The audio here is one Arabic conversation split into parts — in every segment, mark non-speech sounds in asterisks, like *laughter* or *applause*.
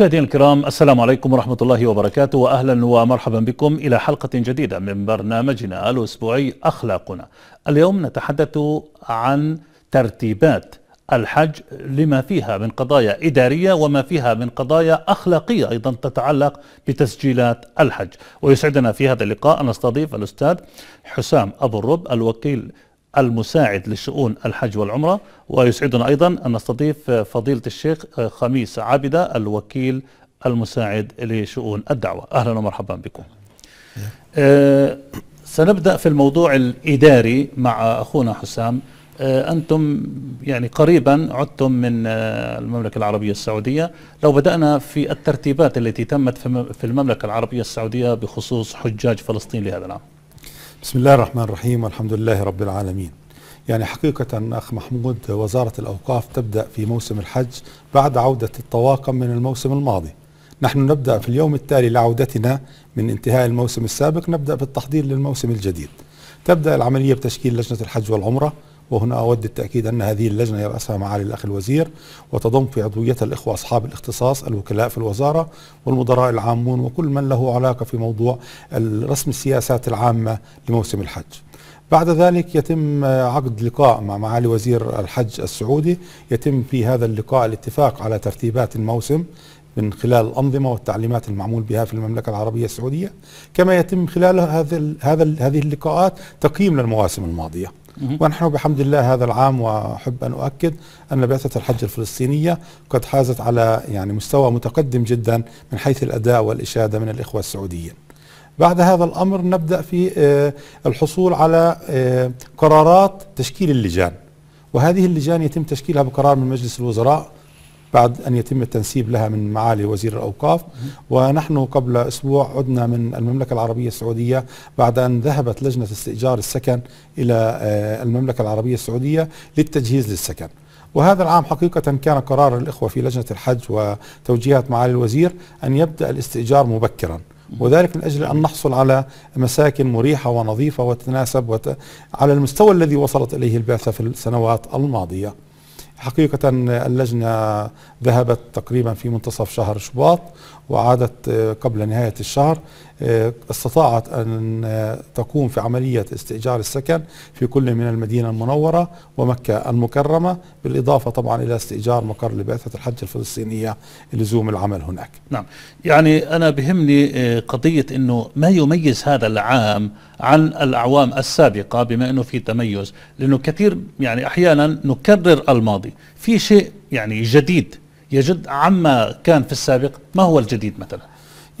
مشاهدينا الكرام السلام عليكم ورحمة الله وبركاته وأهلا ومرحبا بكم إلى حلقة جديدة من برنامجنا الأسبوعي أخلاقنا. اليوم نتحدث عن ترتيبات الحج لما فيها من قضايا إدارية وما فيها من قضايا أخلاقية أيضا تتعلق بتسجيلات الحج. ويسعدنا في هذا اللقاء أن نستضيف الأستاذ حسام أبو الرب الوكيل المساعد لشؤون الحج والعمرة ويسعدنا أيضا أن نستضيف فضيلة الشيخ خميس عابدة الوكيل المساعد لشؤون الدعوة. أهلا ومرحبا بكم. أه سنبدأ في الموضوع الإداري مع أخونا حسام. أه أنتم يعني قريبا عدتم من أه المملكة العربية السعودية. لو بدأنا في الترتيبات التي تمت في المملكة العربية السعودية بخصوص حجاج فلسطين لهذا العام. بسم الله الرحمن الرحيم والحمد لله رب العالمين. يعني حقيقة أخ محمود وزارة الأوقاف تبدأ في موسم الحج بعد عودة الطواقم من الموسم الماضي. نحن نبدأ في اليوم التالي لعودتنا من انتهاء الموسم السابق نبدأ بالتحضير للموسم الجديد. تبدأ العملية بتشكيل لجنة الحج والعمرة وهنا أود التأكيد أن هذه اللجنة يرأسها معالي الأخ الوزير وتضم في عضويتها الإخوة أصحاب الاختصاص الوكلاء في الوزارة والمدراء العامون وكل من له علاقة في موضوع رسم السياسات العامة لموسم الحج. بعد ذلك يتم عقد لقاء مع معالي وزير الحج السعودي. يتم في هذا اللقاء الاتفاق على ترتيبات الموسم من خلال الأنظمة والتعليمات المعمول بها في المملكة العربية السعودية. كما يتم خلال هذا هذه اللقاءات تقييم للمواسم الماضية. ونحن بحمد الله هذا العام وأحب أن أؤكد أن بعثة الحج الفلسطينية قد حازت على يعني مستوى متقدم جدا من حيث الأداء والإشادة من الإخوة السعوديين. بعد هذا الأمر نبدأ في الحصول على قرارات تشكيل اللجان وهذه اللجان يتم تشكيلها بقرار من مجلس الوزراء بعد أن يتم التنسيب لها من معالي وزير الأوقاف. ونحن قبل أسبوع عدنا من المملكة العربية السعودية بعد أن ذهبت لجنة استئجار السكن إلى المملكة العربية السعودية للتجهيز للسكن. وهذا العام حقيقة كان قرار الإخوة في لجنة الحج وتوجيهات معالي الوزير أن يبدأ الاستئجار مبكرا. وذلك من أجل أن نحصل على مساكن مريحة ونظيفة وتتناسب وت... على المستوى الذي وصلت إليه البعثة في السنوات الماضية. حقيقة اللجنة ذهبت تقريبا في منتصف شهر شباط وعادت قبل نهاية الشهر استطاعت أن تقوم في عملية استئجار السكن في كل من المدينة المنورة ومكة المكرمة بالإضافة طبعا إلى استئجار مقر لبعثة الحج الفلسطينية لزوم العمل هناك. نعم. يعني أنا بهمني قضية أنه ما يميز هذا العام عن الأعوام السابقة بما أنه في تميز لأنه كثير يعني أحيانا نكرر الماضي. في شيء يعني جديد يجد عما كان في السابق ما هو الجديد مثلا؟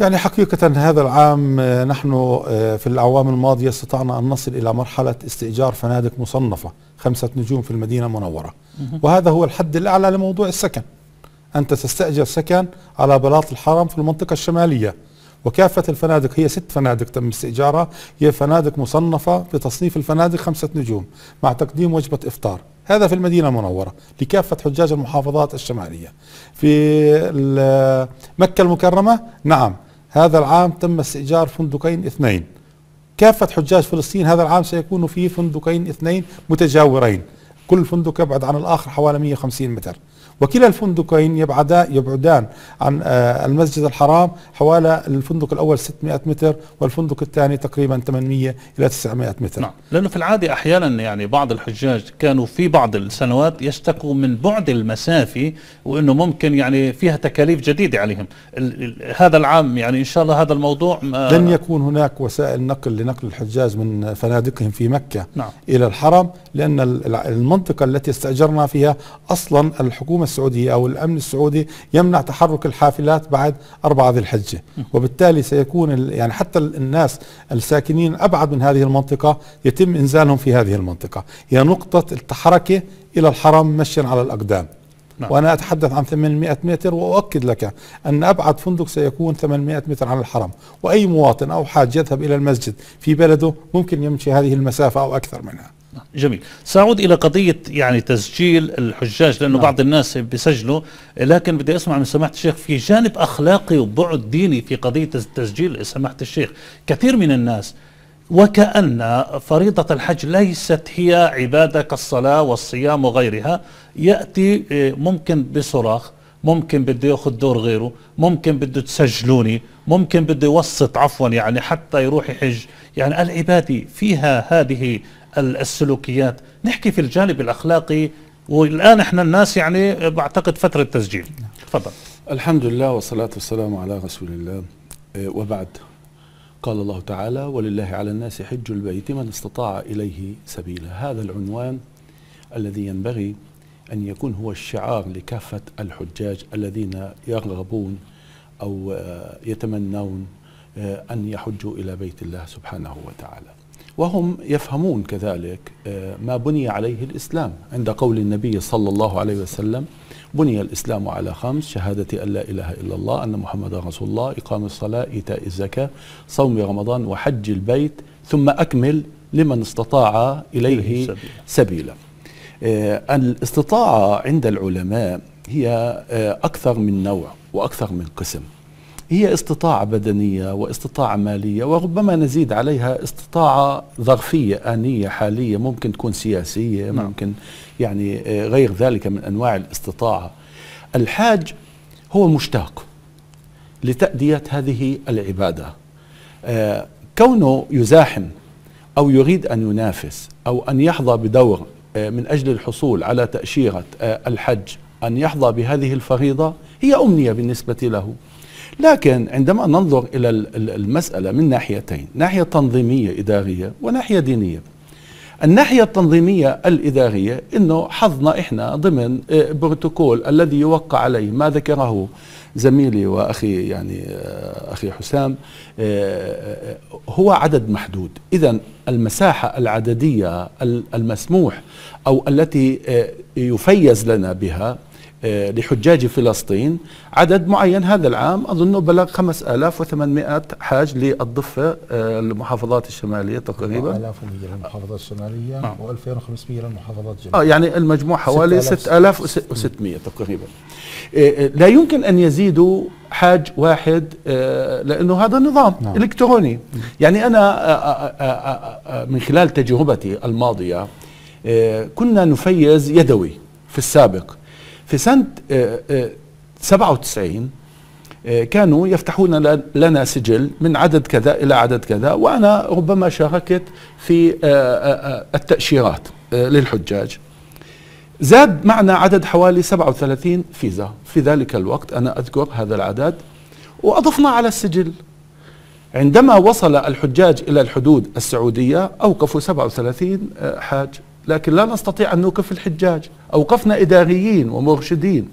يعني حقيقة هذا العام نحن في الأعوام الماضية استطعنا أن نصل إلى مرحلة استئجار فنادق مصنفة خمسة نجوم في المدينة المنورة. وهذا هو الحد الأعلى لموضوع السكن. أنت تستأجر سكن على بلاط الحرم في المنطقة الشمالية. وكافة الفنادق هي ست فنادق تم استئجارها. هي فنادق مصنفة بتصنيف الفنادق خمسة نجوم مع تقديم وجبة إفطار. هذا في المدينة المنورة لكافة حجاج المحافظات الشمالية. في مكة المكرمة نعم هذا العام تم استئجار فندقين اثنين. كافة حجاج فلسطين هذا العام سيكون في فندقين اثنين متجاورين. كل فندق يبعد عن الآخر حوالي 150 متر. وكلا الفندقين يبعدان يبعدان عن المسجد الحرام حوالي الفندق الأول 600 متر والفندق الثاني تقريبا 800 إلى 900 متر. نعم. لأنه في العادة أحيانا يعني بعض الحجاج كانوا في بعض السنوات يشتكوا من بعد المسافة وإنه ممكن يعني فيها تكاليف جديدة عليهم. هذا العام يعني إن شاء الله هذا الموضوع لن يكون هناك وسائل نقل لنقل الحجاج من فنادقهم في مكة نعم. إلى الحرم لأن المنطقة التي استأجرنا فيها أصلا الحكومة السعودية أو الأمن السعودي يمنع تحرك الحافلات بعد أربعة ذي الحجة. وبالتالي سيكون يعني حتى الناس الساكنين أبعد من هذه المنطقة يتم إنزالهم في هذه المنطقة. هي نقطة التحركة إلى الحرم مشيا على الأقدام. نعم. وأنا أتحدث عن 800 متر وأؤكد لك أن أبعد فندق سيكون 800 متر عن الحرم. وأي مواطن أو حاج يذهب إلى المسجد في بلده ممكن يمشي هذه المسافة أو أكثر منها. جميل سأعود إلى قضية يعني تسجيل الحجاج لأنه نعم. بعض الناس بيسجلوا لكن بدي أسمع من سماحة الشيخ في جانب أخلاقي وبعد ديني في قضية تسجيل سماحة الشيخ كثير من الناس وكأن فريضة الحج ليست هي عبادة كالصلاة والصيام وغيرها يأتي ممكن بصراخ ممكن بده ياخذ دور غيره ممكن بده تسجلوني ممكن بده يوسط عفوا يعني حتى يروح يحج يعني العبادة فيها هذه السلوكيات. نحكي في الجانب الأخلاقي والآن إحنا الناس يعني بعتقد فترة تسجيل. تفضل. الحمد لله والصلاة والسلام على رسول الله. آه، وبعد. قال الله تعالى ولله على الناس حج البيت من استطاع إليه سبيلا هذا العنوان الذي ينبغي أن يكون هو الشعار لكافة الحجاج الذين يرغبون أو آه، يتمنون آه، أن يحجوا إلى بيت الله سبحانه وتعالى. وهم يفهمون كذلك آه، ما بني عليه الإسلام. عند قول النبي صلى الله عليه وسلم بني الإسلام على خمس شهادة أن لا إله إلا الله أن محمد رسول الله إقام الصلاة إيتاء الزكاة صوم رمضان وحج البيت ثم أكمل لمن استطاع إليه سبيلا. آه، الاستطاعة عند العلماء هي آه، أكثر من نوع وأكثر من قسم. هي استطاعة بدنية واستطاعة مالية وربما نزيد عليها استطاعة ظرفية آنية حالية ممكن تكون سياسية نعم. ممكن يعني آه، غير ذلك من أنواع الاستطاعة. الحاج هو مشتاق لتأدية هذه العبادة. آه، كونه يزاحم أو يريد أن ينافس أو أن يحظى بدور آه، من أجل الحصول على تأشيرة الحج أن يحظى بهذه الفريضة هي أمنية بالنسبة له. لكن عندما ننظر إلى المسألة من ناحيتين ناحية تنظيمية إدارية وناحية دينية. الناحية التنظيمية الإدارية أنه حظنا إحنا ضمن آه، بروتوكول الذي يوقع عليه ما ذكره زميلي وأخي يعني آه، أخي حسام آه، هو عدد محدود. إذا المساحة العددية المسموح أو التي يفيز لنا بها لحجاج فلسطين. عدد معين هذا العام أظنه بلغ 5800 حاج للضفة آه، المحافظات الشمالية تقريبا. 4100 للمحافظات الشمالية نعم. و2500 للمحافظات الجنوبية. آه يعني المجموع حوالي 6600 تقريبا. آه، لا يمكن أن يزيدوا حاج واحد لأنه هذا نظام نعم. إلكتروني. يعني أنا من خلال تجربتي الماضية كنا نفيز يدوي في السابق. في سنة 97 آه، آه، كانوا يفتحون لنا سجل من عدد كذا إلى عدد كذا وأنا ربما شاركت في آه، التأشيرات للحجاج. زاد معنا عدد حوالي 37 فيزا. في ذلك الوقت أنا أذكر هذا العدد وأضفنا على السجل. عندما وصل الحجاج إلى الحدود السعودية أوقفوا 37 حاج. لكن لا نستطيع أن نوقف الحجاج. أوقفنا إداريين ومرشدين.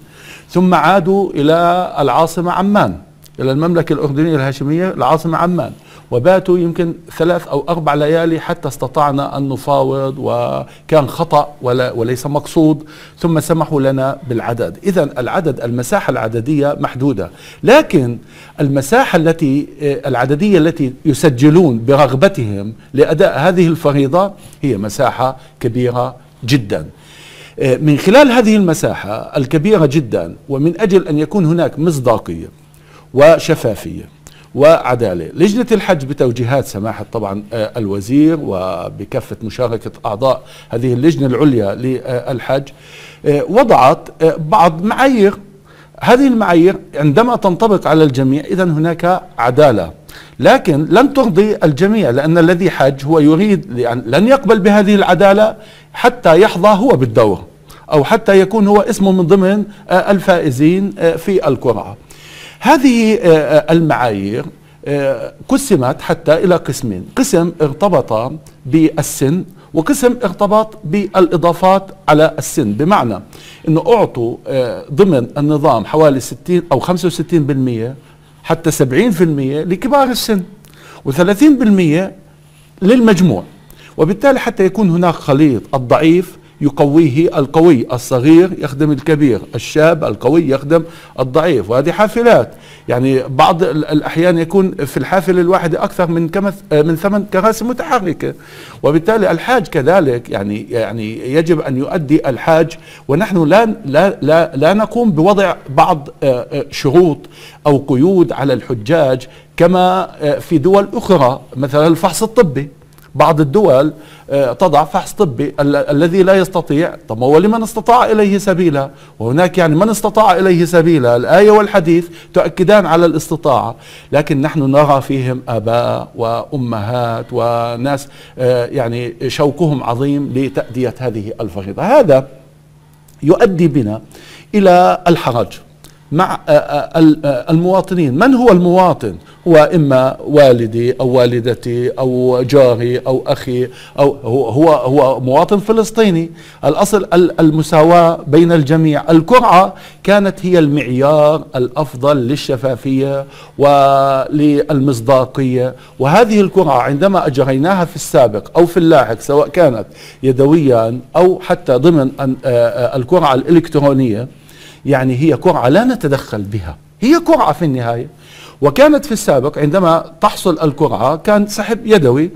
ثم عادوا إلى العاصمة عمان إلى المملكة الأردنية الهاشمية العاصمة عمان. وباتوا يمكن ثلاث أو أربع ليالي حتى استطعنا أن نفاوض وكان خطأ ولا وليس مقصود ثم سمحوا لنا بالعدد. إذا العدد المساحة العددية محدودة. لكن المساحة التي العددية التي يسجلون برغبتهم لأداء هذه الفريضة هي مساحة كبيرة جدا. من خلال هذه المساحة الكبيرة جدا ومن أجل أن يكون هناك مصداقية وشفافية وعدالة. لجنة الحج بتوجيهات سماحة طبعا آه، الوزير وبكافة مشاركة أعضاء هذه اللجنة العليا للحج آه، وضعت آه، بعض معايير. هذه المعايير عندما تنطبق على الجميع إذا هناك عدالة. لكن لن ترضي الجميع لأن الذي حج هو يريد لن يقبل بهذه العدالة حتى يحظى هو بالدور أو حتى يكون هو اسمه من ضمن الفائزين في القرعة. هذه آه، آه، المعايير آه، قسمت حتى إلى قسمين. قسم ارتبط بالسن وقسم ارتبط بالإضافات على السن. بمعنى إنه أعطوا ضمن النظام حوالي 60 أو 65% حتى 70% لكبار السن و30% للمجموع. وبالتالي حتى يكون هناك خليط الضعيف يقويه القوي الصغير يخدم الكبير الشاب القوي يخدم الضعيف وهذه حافلات. يعني بعض الأحيان يكون في الحافلة الواحدة أكثر من كم من ثمان كراسي متحركة. وبالتالي الحاج كذلك يعني يعني يجب أن يؤدي الحاج ونحن لا لا لا, لا نقوم بوضع بعض آه، آه، شروط أو قيود على الحجاج كما آه، في دول أخرى مثلا الفحص الطبي. بعض الدول آه، تضع فحص طبي ال- الذي لا يستطيع. طب هو لمن استطاع إليه سبيلا؟ وهناك يعني من استطاع إليه سبيلا. الآية والحديث تؤكدان على الاستطاعة. لكن نحن نرى فيهم آباء وأمهات وناس آه، يعني شوكهم عظيم لتأدية هذه الفريضة. هذا يؤدي بنا إلى الحرج. مع ال- المواطنين. من هو المواطن؟ هو إما والدي أو والدتي أو جاري أو أخي أو هو هو مواطن فلسطيني. الأصل ال- المساواة بين الجميع. القرعة كانت هي المعيار الأفضل للشفافية وللمصداقية. وهذه القرعة عندما أجريناها في السابق أو في اللاحق سواء كانت يدويا أو حتى ضمن القرعة الإلكترونية يعني هي قرعة لا نتدخل بها. هي قرعة في النهاية. وكانت في السابق عندما تحصل القرعة كان سحب يدوي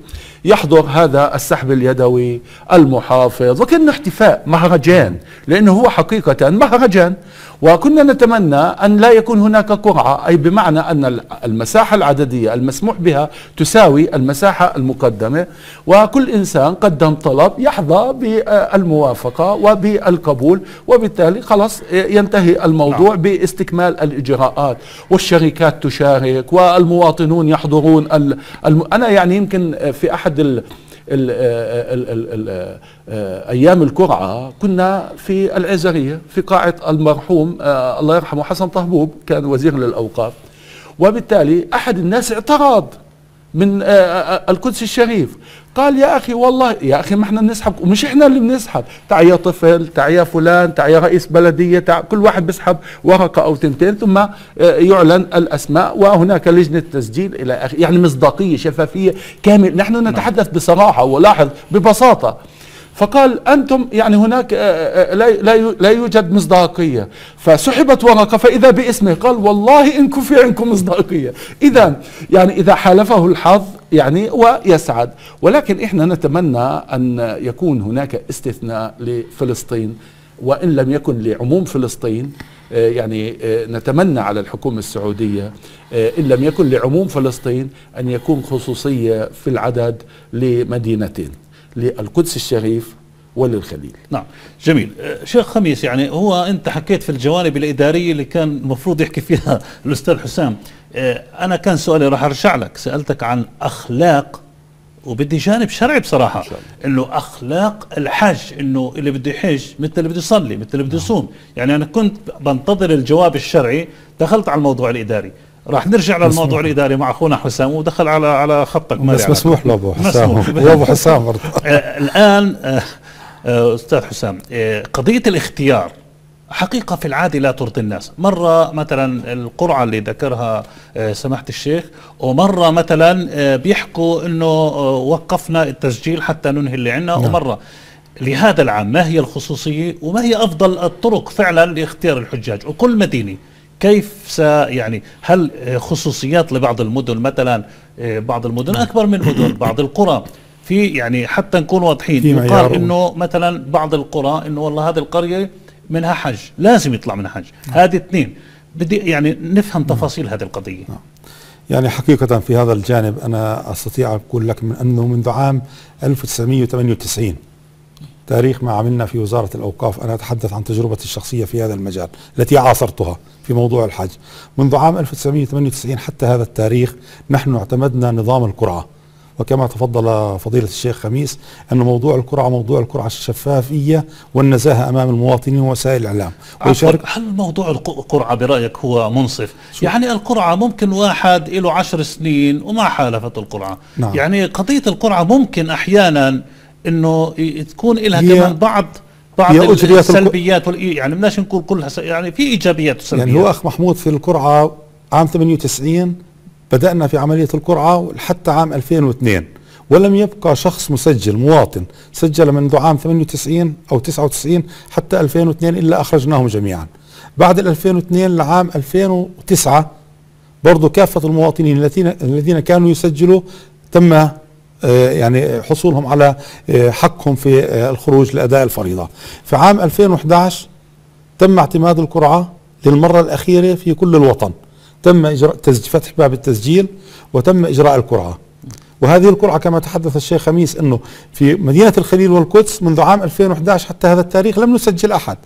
يحضر هذا السحب اليدوي المحافظ وكان احتفاء مهرجان لأنه هو حقيقة مهرجان. وكنا نتمنى أن لا يكون هناك قرعة أي بمعنى أن المساحة العددية المسموح بها تساوي المساحة المقدمة وكل إنسان قدم طلب يحظى بالموافقة وبالقبول وبالتالي خلاص ينتهي الموضوع نعم. باستكمال الإجراءات والشركات تشارك والمواطنون يحضرون ال... الم... أنا يعني يمكن في أحد ال... ال ال ال ال أيام القرعه كنا في العزرية في قاعة المرحوم الله يرحمه حسن طهبوب كان وزير للأوقاف. وبالتالي أحد الناس اعترض من القدس الشريف. قال يا أخي والله يا أخي ما إحنا بنسحب ومش إحنا اللي بنسحب. تعال يا طفل تعال يا فلان تعال يا رئيس بلدية تعال كل واحد بيسحب ورقة أو تنتين ثم يعلن الأسماء وهناك لجنة تسجيل إلى اخره يعني مصداقية شفافية كامل نحن نتحدث بصراحة ولاحظ ببساطة فقال أنتم يعني هناك لا لا لا يوجد مصداقية. فسحبت ورقه فإذا باسمه قال والله انكم في عندكم مصداقية. إذا يعني إذا حالفه الحظ يعني ويسعد. ولكن إحنا نتمنى أن يكون هناك استثناء لفلسطين. وإن لم يكن لعموم فلسطين يعني نتمنى على الحكومة السعودية إن لم يكن لعموم فلسطين أن يكون خصوصية في العدد لمدينتين. للقدس الشريف وللخليل. نعم. جميل. شيخ خميس يعني هو أنت حكيت في الجوانب الإدارية اللي كان المفروض يحكي فيها *laughs* الأستاذ حسام. أنا كان سؤالي راح أرجع لك. سألتك عن أخلاق وبدي جانب شرعي بصراحة. إنه أخلاق الحج إنه اللي بده يحج مثل اللي بده يصلي مثل اللي بده يصوم. يعني أنا كنت بنتظر الجواب الشرعي. دخلت على الموضوع الإداري. راح نرجع للموضوع. الإداري مع أخونا حسام ودخل على على خطك بس مسموح له أبو حسام. وابو *laughs* حسام برضه. *laughs* الآن أستاذ حسام قضية الاختيار حقيقة في العادة لا ترضي الناس. مرة مثلا القرعة اللي ذكرها سماحة الشيخ ومرة مثلا بيحكوا إنه وقفنا التسجيل حتى ننهي اللي عندنا نعم. ومرة لهذا العام ما هي الخصوصية وما هي أفضل الطرق فعلا لاختيار الحجاج؟ وكل مدينة كيف س يعني هل خصوصيات لبعض المدن؟ مثلا بعض المدن أكبر من مدن *coughs* بعض القرى. في يعني حتى نكون واضحين يقال إنه مثلا بعض القرى إنه والله هذه القرية منها حج لازم يطلع منها حج. هذه اثنين. بدي يعني نفهم تفاصيل هذه القضية. يعني حقيقة في هذا الجانب أنا أستطيع أقول لك من أنه منذ عام 1998 تاريخ ما عملنا في وزارة الأوقاف أنا أتحدث عن تجربتي الشخصية في هذا المجال التي عاصرتها في موضوع الحج منذ عام 1998 حتى هذا التاريخ نحن اعتمدنا نظام القرعة وكما تفضل فضيلة الشيخ خميس أن موضوع القرعة موضوع القرعة الشفافية والنزاهة أمام المواطنين ووسائل الإعلام ويشارك هل موضوع القرعة برأيك هو منصف؟ شو؟ يعني القرعة ممكن واحد له عشر سنين وما حالفته القرعة نعم. يعني قضية القرعة ممكن أحيانا أنه تكون لها كمان بعض بعض السلبيات والإي... يعني بدناش نقول كلها س... يعني في إيجابيات وسلبيات يعني هو أخ محمود في القرعة عام 98 بدأنا في عملية القرعة حتى عام 2002 ولم يبقى شخص مسجل مواطن سجل منذ عام 98 أو 99 حتى 2002 إلا أخرجناهم جميعا. بعد 2002 لعام 2009 برضو كافة المواطنين الذين الذين كانوا يسجلوا تم يعني حصولهم على حقهم في الخروج لأداء الفريضة. في عام 2011 تم اعتماد القرعة للمرة الأخيرة في كل الوطن. تم إجراء فتح باب التسجيل وتم إجراء القرعة. وهذه القرعة كما تحدث الشيخ خميس أنه في مدينة الخليل والقدس منذ عام 2011 حتى هذا التاريخ لم نسجل أحد.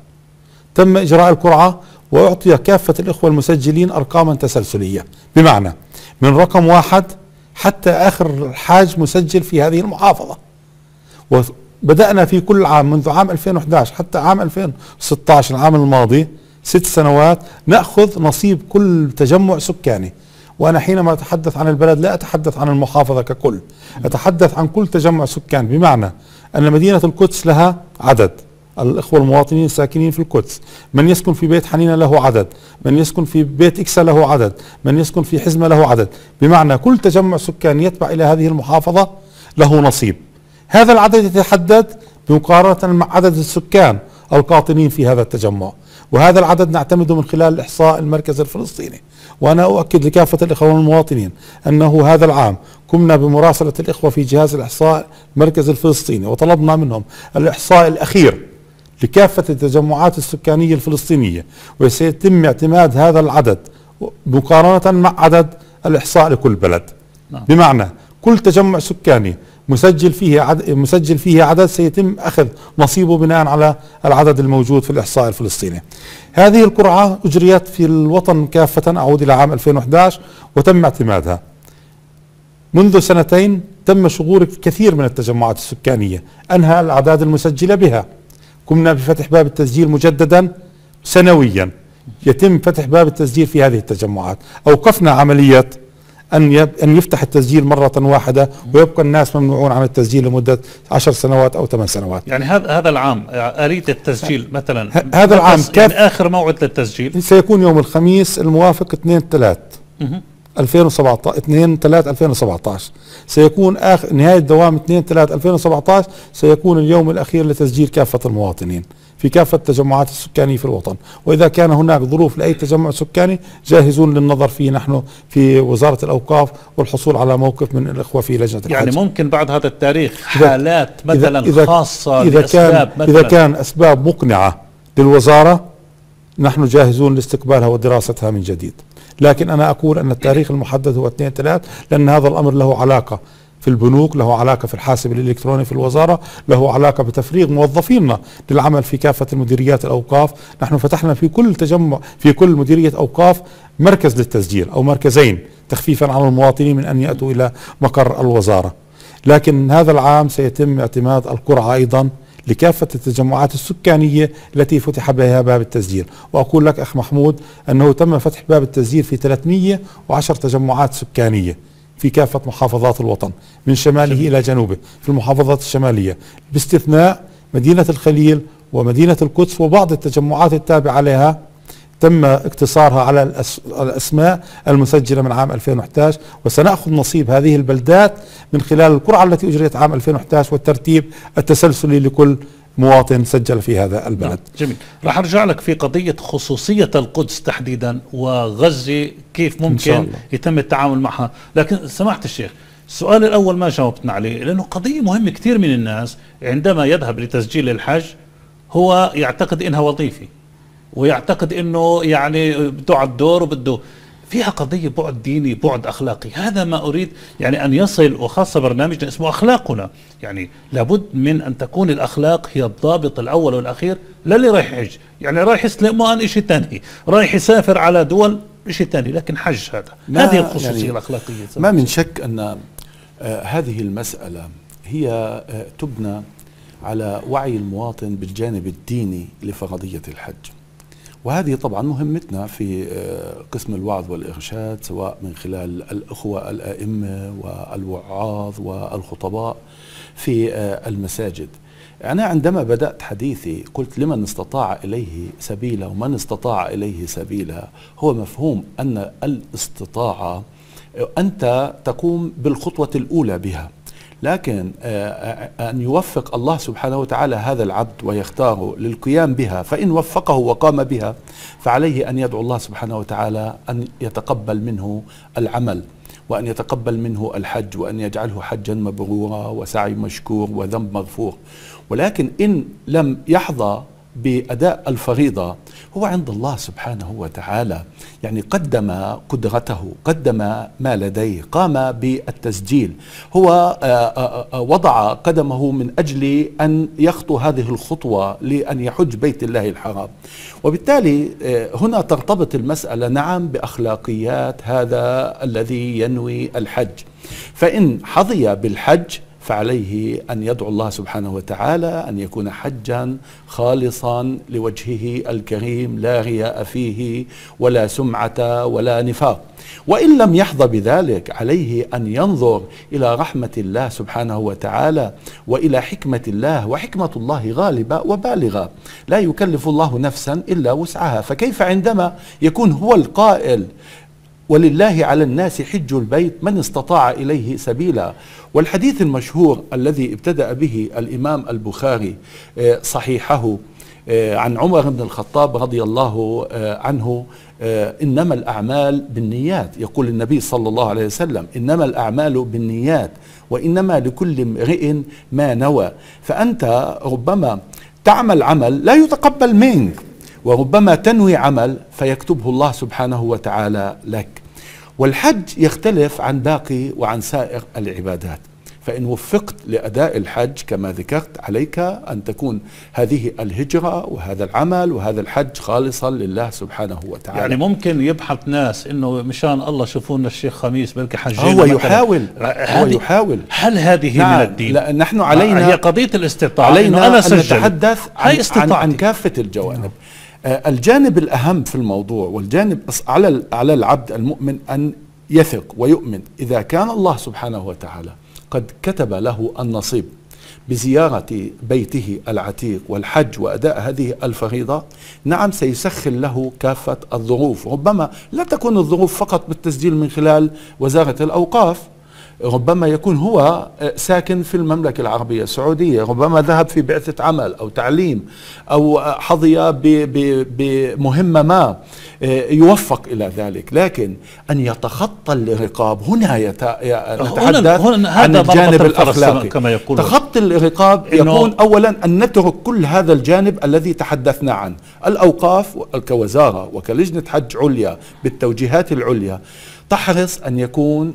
تم إجراء القرعة وأعطي كافة الإخوة المسجلين أرقاما تسلسلية. بمعنى من رقم واحد حتى آخر حاج مسجل في هذه المحافظة. وبدأنا في كل عام منذ عام 2011 حتى عام 2016 العام الماضي ست سنوات نأخذ نصيب كل تجمع سكاني. وأنا حينما أتحدث عن البلد لا أتحدث عن المحافظة ككل أتحدث عن كل تجمع سكان. بمعنى أن مدينة القدس لها عدد. الإخوة المواطنين الساكنين في القدس. من يسكن في بيت حنينة له عدد. من يسكن في بيت إكسا له عدد. من يسكن في حزمة له عدد. بمعنى كل تجمع سكاني يتبع إلى هذه المحافظة له نصيب. هذا العدد يتحدد بمقارنة مع عدد السكان القاطنين في هذا التجمع. وهذا العدد نعتمده من خلال الإحصاء المركزي الفلسطيني. وأنا أؤكد لكافة الإخوة المواطنين أنه هذا العام قمنا بمراسلة الإخوة في جهاز الإحصاء المركزي الفلسطيني وطلبنا منهم الإحصاء الأخير لكافة التجمعات السكانية الفلسطينية وسيتم اعتماد هذا العدد مقارنة مع عدد الإحصاء لكل بلد نعم. بمعنى كل تجمع سكاني مسجل فيه عدد مسجل فيه عدد سيتم أخذ نصيبه بناء على العدد الموجود في الإحصاء الفلسطيني. هذه القرعة أجريت في الوطن كافة أعود إلى عام 2011 وتم اعتمادها. منذ سنتين تم شغول كثير من التجمعات السكانية، أنهى الأعداد المسجلة بها. قمنا بفتح باب التسجيل مجددا سنويا. يتم فتح باب التسجيل في هذه التجمعات، أوقفنا عملية أن أن يفتح التسجيل مرة واحدة ويبقى الناس ممنوعون عن التسجيل لمدة عشر سنوات أو ثمان سنوات. يعني هذا هذا العام آلية التسجيل مثلا. هذا العام كيف؟ آخر موعد للتسجيل. سيكون يوم الخميس الموافق 2 3 2017 2 3 2017 سيكون اخر نهاية دوام 2 3 2017 سيكون اليوم الأخير لتسجيل كافة المواطنين في كافة التجمعات السكانية في الوطن. وإذا كان هناك ظروف لأي تجمع سكاني جاهزون للنظر فيه نحن في وزارة الأوقاف والحصول على موقف من الإخوة في لجنة الحج. يعني ممكن بعد هذا التاريخ حالات مثلا إذا خاصة إذا كان, مثلاً إذا كان أسباب مقنعة للوزارة نحن جاهزون لاستقبالها ودراستها من جديد. لكن أنا أقول أن التاريخ المحدد هو 2 3 لأن هذا الأمر له علاقة في البنوك له علاقة في الحاسب الإلكتروني في الوزارة له علاقة بتفريغ موظفينا للعمل في كافة المديريات الأوقاف. نحن فتحنا في كل تجمع في كل مديرية أوقاف مركز للتسجيل أو مركزين تخفيفا على المواطنين من أن يأتوا إلى مقر الوزارة. لكن هذا العام سيتم اعتماد القرعة أيضا لكافة التجمعات السكانية التي فتح بها باب التسجيل. وأقول لك أخ محمود أنه تم فتح باب التسجيل في 310 تجمعات سكانية في كافة محافظات الوطن من شماله إلى جنوبه في المحافظات الشمالية. باستثناء مدينة الخليل ومدينة القدس وبعض التجمعات التابعة لها تم اقتصارها على الأسماء المسجلة من عام 2011 وسنأخذ نصيب هذه البلدات من خلال القرعة التي أجريت عام 2011 والترتيب التسلسلي لكل مواطن سجل في هذا البلد. نعم. جميل. راح أرجع لك في قضية خصوصية القدس تحديدا وغزة كيف ممكن يتم التعامل معها. لكن سمعت الشيخ السؤال الأول ما جاوبتنا عليه لأنه قضية مهمة كثير من الناس عندما يذهب لتسجيل الحج هو يعتقد إنها وظيفة. ويعتقد إنه يعني بده على الدور وبده. فيها قضية بعد ديني بعد أخلاقي. هذا ما أريد يعني أن يصل وخاصة برنامجنا اسمه أخلاقنا. يعني لابد من أن تكون الأخلاق هي الضابط الأول والأخير للي رايح يحج يعني رايح يسلم ما شيء ثاني رايح يسافر على دول شيء ثاني لكن حج هذا. هذه الخصوصية يعني الأخلاقية. ما من شك أن آه هذه المسألة هي آه تبنى على وعي المواطن بالجانب الديني لفرضية الحج. وهذه طبعا مهمتنا في آه، قسم الوعظ والإرشاد سواء من خلال الأخوة الأئمة والوعاظ والخطباء في آه، المساجد. أنا عندما بدأت حديثي قلت لمن استطاع إليه سبيلا ومن استطاع إليه سبيلا هو مفهوم أن الاستطاعة أنت تقوم بالخطوة الأولى بها. لكن آه، آه، أن يوفق الله سبحانه وتعالى هذا العبد ويختاره للقيام بها فإن وفقه وقام بها فعليه أن يدعو الله سبحانه وتعالى أن يتقبل منه العمل وأن يتقبل منه الحج وأن يجعله حجا مبرورا وسعي مشكور وذنب مغفور. ولكن إن لم يحظى بأداء الفريضة هو عند الله سبحانه وتعالى. يعني قدم قدرته قدم ما لديه قام بالتسجيل. هو آه، آه، آه، وضع قدمه من أجل أن يخطو هذه الخطوة لأن يحج بيت الله الحرام. وبالتالي هنا ترتبط المسألة نعم بأخلاقيات هذا الذي ينوي الحج. فإن حظي بالحج فعليه أن يدعو الله سبحانه وتعالى أن يكون حجا خالصا لوجهه الكريم لا رياء فيه ولا سمعة ولا نفاق. وإن لم يحظى بذلك عليه أن ينظر إلى رحمة الله سبحانه وتعالى وإلى حكمة الله وحكمة الله غالبة وبالغة. لا يكلف الله نفسا إلا وسعها. فكيف عندما يكون هو القائل ولله على الناس حج البيت من استطاع إليه سبيلا. والحديث المشهور الذي ابتدأ به الإمام البخاري آه، صحيحه آه، عن عمر بن الخطاب رضي الله آه، عنه إنما الأعمال بالنيات. يقول النبي صلى الله عليه وسلم إنما الأعمال بالنيات وإنما لكل امرئ ما نوى. فأنت ربما تعمل عمل لا يتقبل منك وربما تنوي عمل فيكتبه الله سبحانه وتعالى لك. والحج يختلف عن باقي وعن سائر العبادات. فإن وفقت لأداء الحج كما ذكرت عليك أن تكون هذه الهجرة وهذا العمل وهذا الحج خالصا لله سبحانه وتعالى. يعني ممكن يبحث ناس إنه مشان الله شوفونا الشيخ خميس بلكي حجينا هو يحاول. هو يحاول. هل هذه نعم من الدين؟ لا نحن علينا هي قضية الاستطاعة علينا أنا أن نتحدث عن, عن, عن كافة الجوانب. آه، الجانب الأهم في الموضوع والجانب على على العبد المؤمن أن يثق ويؤمن. إذا كان الله سبحانه وتعالى قد كتب له النصيب بزيارة بيته العتيق والحج وأداء هذه الفريضة نعم سيسخر له كافة الظروف. ربما لا تكون الظروف فقط بالتسجيل من خلال وزارة الأوقاف ربما يكون هو آه، ساكن في المملكة العربية السعودية ربما ذهب في بعثة عمل أو تعليم أو آه، حظي بمهمة ما آه، يوفق إلى ذلك. لكن أن يتخطى الرقاب هنا يت... نتحدث هنا عن الجانب الأخلاقي. كما يقول تخطي الرقاب يكون أولا أن نترك كل هذا الجانب الذي تحدثنا عنه الأوقاف كوزارة وكلجنة حج عليا بالتوجيهات العليا. تحرص أن يكون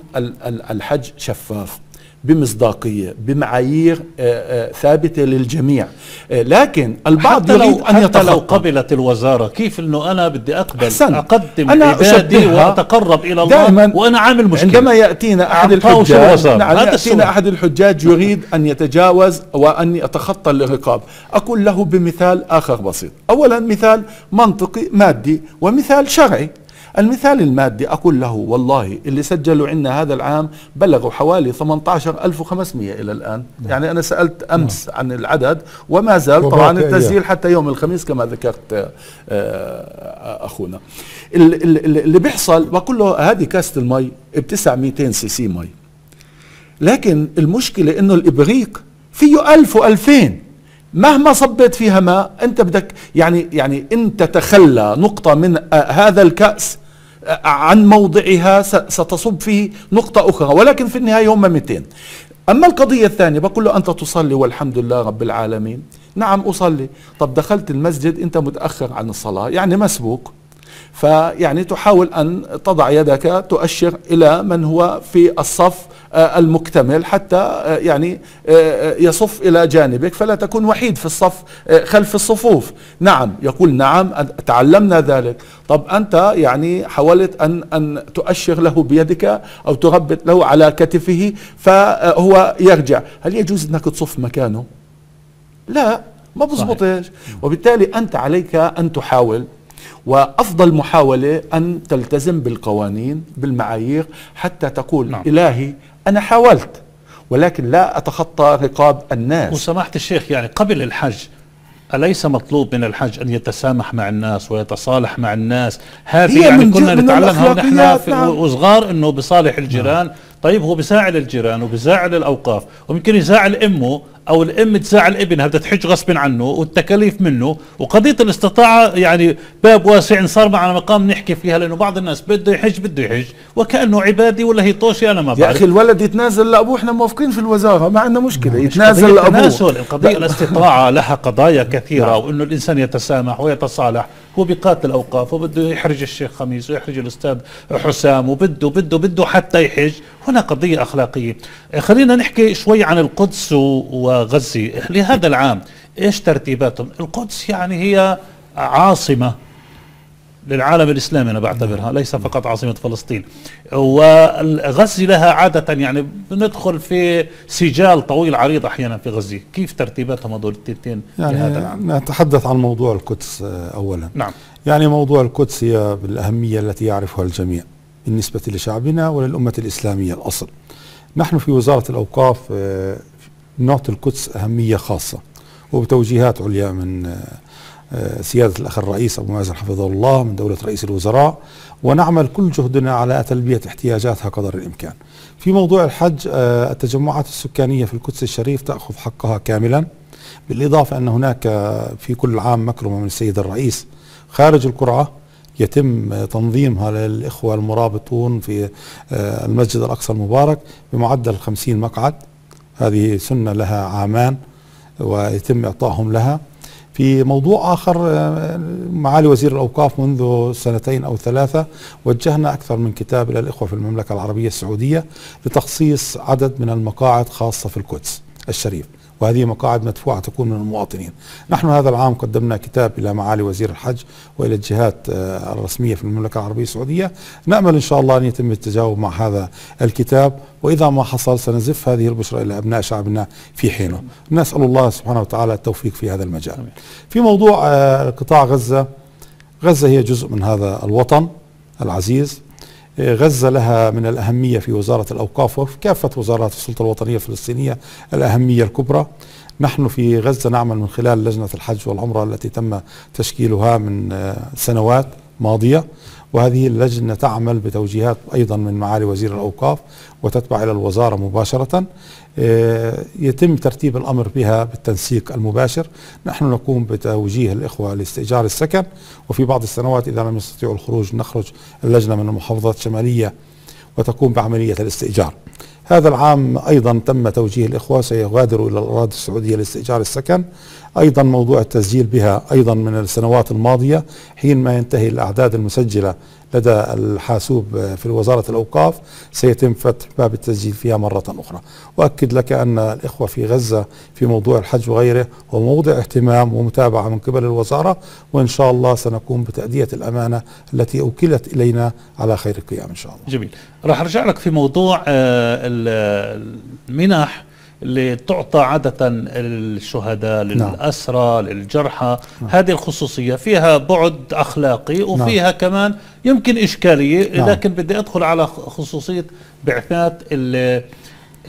الحج شفاف بمصداقية بمعايير آه، آه، ثابتة للجميع. آه، لكن البعض حتى يريد لو أن حتى لو قبلت الوزارة كيف أنه أنا بدي أقبل أحسن. أقدم أنا عبادي وأتقرب إلى الله وأنا عامل مشكلة. عندما يأتينا أحد الحجاج نعم يأتينا أحد الحجاج يريد أن يتجاوز وأن يتخطى الرقاب. أقول له بمثال آخر بسيط. أولا مثال منطقي مادي ومثال شرعي. المثال المادي أقول له والله اللي سجلوا عندنا هذا العام بلغوا حوالي 18500 إلى الآن. نعم. يعني أنا سألت أمس نعم. عن العدد وما زال طبعا التسجيل حتى يوم الخميس كما ذكرت آه، آه، أخونا. اللي بيحصل بقول له هذه كاسة المي بتسع 200 CC مي. لكن المشكلة إنه الإبريق فيه ألف وألفين. مهما صبيت فيها ماء أنت بدك يعني يعني إن تتخلى نقطة من آه، هذا الكأس عن موضعها ستصب فيه نقطة أخرى ولكن في النهاية هم 200 أما القضية الثانية بقول له أنت تصلي والحمد لله رب العالمين. نعم أصلي. طب دخلت المسجد أنت متأخر عن الصلاة يعني مسبوق. فيعني تحاول أن تضع يدك تؤشر إلى من هو في الصف آه، المكتمل حتى آه، يعني آه، يصف إلى جانبك فلا تكون وحيد في الصف خلف الصفوف. نعم يقول نعم تعلمنا ذلك. طب أنت يعني حاولت أن, أن تؤشر له بيدك أو تربط له على كتفه فهو يرجع. هل يجوز أنك تصف مكانه؟ لا ما بزبطش. وبالتالي أنت عليك أن تحاول. وأفضل محاولة أن تلتزم بالقوانين بالمعايير حتى تقول نعم. إلهي أنا حاولت ولكن لا أتخطى رقاب الناس وسماحة الشيخ يعني قبل الحج أليس مطلوب من الحج أن يتسامح مع الناس ويتصالح مع الناس هذه يعني كنا نتعلمها ونحن نعم. وصغار أنه بصالح الجيران نعم. طيب هو بزاعل الجيران وبزاعل الأوقاف وممكن يزاعل أمه أو الأم تزاعل ابنها بدها تحج غصب عنه والتكاليف منه؟ وقضية الاستطاعة يعني باب واسع صار معنا مقام نحكي فيها لأنه بعض الناس بده يحج بده يحج وكأنه عبادي ولا هي طوشي أنا ما بعرف. يا أخي الولد يتنازل لأبوه إحنا موافقين في الوزارة ما عندنا مشكلة يتنازل لأبوه. تنازل القضية الاستطاعة لها قضايا كثيرة وإنه الإنسان يتسامح ويتصالح. هو بيقاتل الأوقاف وبده يحرج الشيخ خميس ويحرج الأستاذ حسام وبده بده بده حتى يحج. هنا قضية أخلاقية. خلينا نحكي شوي عن القدس و- وغزة. لهذا العام إيش ترتيباتهم؟ القدس يعني هي عاصمة. للعالم الإسلامي أنا بعتبرها ليس فقط عاصمة فلسطين. وغزة لها عادة يعني بندخل في سجال طويل عريض أحيانا في غزة. كيف ترتيباتهم هذول التنتين يعني نتحدث عن موضوع القدس آه، أولا. نعم. يعني موضوع القدس هي بالأهمية التي يعرفها الجميع بالنسبة لشعبنا وللأمة الإسلامية الأصل. نحن في وزارة الأوقاف آه، نعطي القدس أهمية خاصة وبتوجيهات عليا من آه، سيادة الأخ الرئيس أبو مازن حفظه الله من دولة رئيس الوزراء ونعمل كل جهدنا على تلبية احتياجاتها قدر الإمكان في موضوع الحج آه، التجمعات السكانية في القدس الشريف تأخذ حقها كاملا بالإضافة أن هناك في كل عام مكرمة من السيد الرئيس خارج القرعة يتم تنظيمها للإخوة المرابطون في آه، المسجد الأقصى المبارك بمعدل 50 مقعد. هذه سنة لها عامان ويتم إعطائهم لها. في موضوع آخر آه، معالي وزير الأوقاف منذ سنتين أو ثلاثة وجهنا أكثر من كتاب إلى الإخوة في المملكة العربية السعودية لتخصيص عدد من المقاعد خاصة في القدس الشريف. وهذه مقاعد مدفوعة تكون من المواطنين. نحن هذا العام قدمنا كتاب إلى معالي وزير الحج وإلى الجهات آه، الرسمية في المملكة العربية السعودية. نأمل إن شاء الله أن يتم التجاوب مع هذا الكتاب وإذا ما حصل سنزف هذه البشرى إلى أبناء شعبنا في حينه. نسأل الله سبحانه وتعالى التوفيق في هذا المجال. في موضوع آه، قطاع غزة غزة هي جزء من هذا الوطن العزيز. غزة لها من الأهمية في وزارة الأوقاف وفي كافة وزارات السلطة الوطنية الفلسطينية الأهمية الكبرى. نحن في غزة نعمل من خلال لجنة الحج والعمرة التي تم تشكيلها من آه، سنوات ماضية. وهذه اللجنة تعمل بتوجيهات أيضا من معالي وزير الأوقاف وتتبع إلى الوزارة مباشرة. آه، يتم ترتيب الأمر بها بالتنسيق المباشر. نحن نقوم بتوجيه الإخوة لاستئجار السكن وفي بعض السنوات إذا لم يستطيعوا الخروج نخرج اللجنة من المحافظات الشمالية وتقوم بعملية الاستئجار. هذا العام أيضا تم توجيه الإخوة سيغادروا إلى الأراضي السعودية لاستئجار السكن. أيضا موضوع التسجيل بها أيضا من السنوات الماضية حين ما ينتهي الأعداد المسجلة لدى الحاسوب في وزارة الأوقاف سيتم فتح باب التسجيل فيها مرة أخرى. وأكد لك أن الإخوة في غزة في موضوع الحج وغيره هو موضع اهتمام ومتابعة من قبل الوزارة وإن شاء الله سنقوم بتأدية الأمانة التي أوكلت إلينا على خير القيام إن شاء الله. جميل. راح أرجع لك في موضوع آه، ال- المنح اللي تعطى عادة للشهداء للأسرى للجرحى. هذه الخصوصية فيها بعد أخلاقي وفيها كمان يمكن إشكالية نعم. لكن بدي أدخل على خصوصية بعثات ال-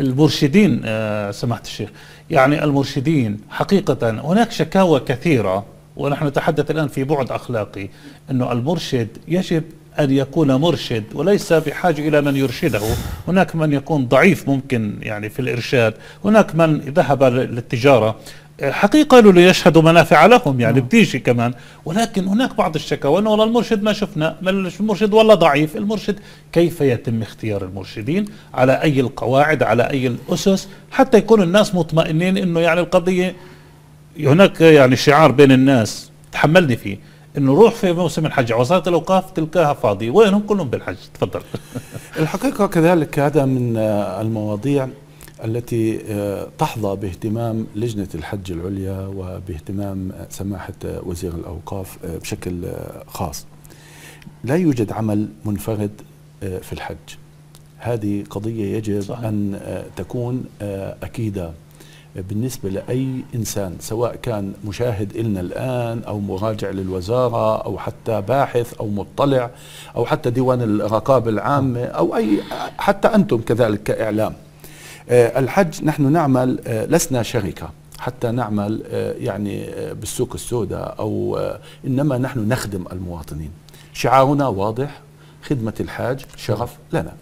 المرشدين آه، سماحة الشيخ. يعني المرشدين حقيقة هناك شكاوى كثيرة ونحن نتحدث الآن في بعد أخلاقي أنه المرشد يجب أن يكون مرشد وليس بحاجة إلى من يرشده. هناك من يكون ضعيف ممكن يعني في الإرشاد. هناك من ذهب للتجارة. حقيقة له ليشهدوا منافع لهم يعني بتيجي كمان. ولكن هناك بعض الشكاوى إنه والله المرشد ما شفنا. المرشد والله ضعيف. المرشد كيف يتم اختيار المرشدين؟ على أي القواعد؟ على أي الأسس؟ حتى يكون الناس مطمئنين إنه يعني القضية هناك يعني شعار بين الناس. تحملني فيه. إنه روح في موسم الحج. وزارة الأوقاف تلقاها فاضية. وينهم؟ كلهم بالحج. تفضل. *laughs* الحقيقة كذلك هذا من آه، المواضيع التي آه، تحظى باهتمام لجنة الحج العليا وباهتمام آه، سماحة وزير الأوقاف بشكل خاص. لا يوجد عمل منفرد في الحج. هذه قضية يجب صحيح. أن تكون أكيدة. بالنسبة لأي إنسان سواء كان مشاهد إلنا الآن أو مراجع للوزارة أو حتى باحث أو مطلع أو حتى ديوان الرقابة العامة أو أي حتى أنتم كذلك كإعلام. آه، الحج نحن نعمل آه، لسنا شركة حتى نعمل آه، يعني بالسوق السوداء أو إنما نحن نخدم المواطنين. شعارنا واضح خدمة الحاج شرف لنا.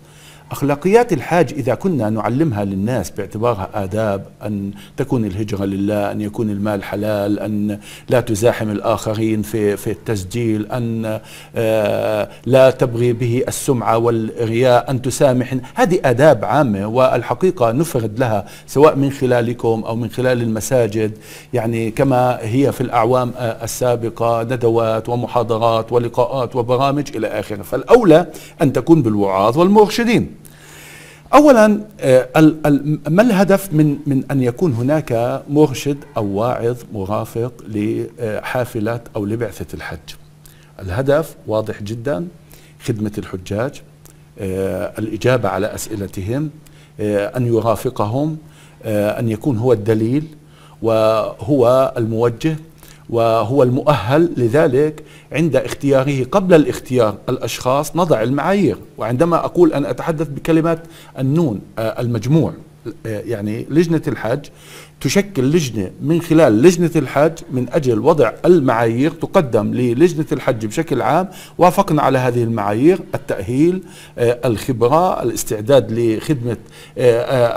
أخلاقيات الحاج إذا كنا نعلمها للناس باعتبارها آداب أن تكون الهجرة لله أن يكون المال حلال أن لا تزاحم الآخرين في, في التسجيل أن آه، لا تبغي به السمعة والرياء أن تسامح هذه آداب عامة والحقيقة نفرد لها سواء من خلالكم أو من خلال المساجد. يعني كما هي في الأعوام السابقة ندوات ومحاضرات ولقاءات وبرامج إلى آخره. فالأولى أن تكون بالوعاظ والمرشدين. اولا آه، ما الهدف من من أن يكون هناك مرشد أو واعظ مرافق لحافله أو لبعثة الحج؟ الهدف واضح جدا خدمة الحجاج آه، الإجابة على أسئلتهم آه، أن يرافقهم أن يكون هو الدليل وهو الموجه وهو المؤهل لذلك عند اختياره قبل الاختيار الأشخاص نضع المعايير. وعندما أقول أن أتحدث بكلمات النون آه، المجموع آه، يعني لجنة الحج تشكل لجنة من خلال لجنة الحج من أجل وضع المعايير تقدم للجنة الحج بشكل عام. وافقنا على هذه المعايير التأهيل آه، الخبرة الاستعداد لخدمة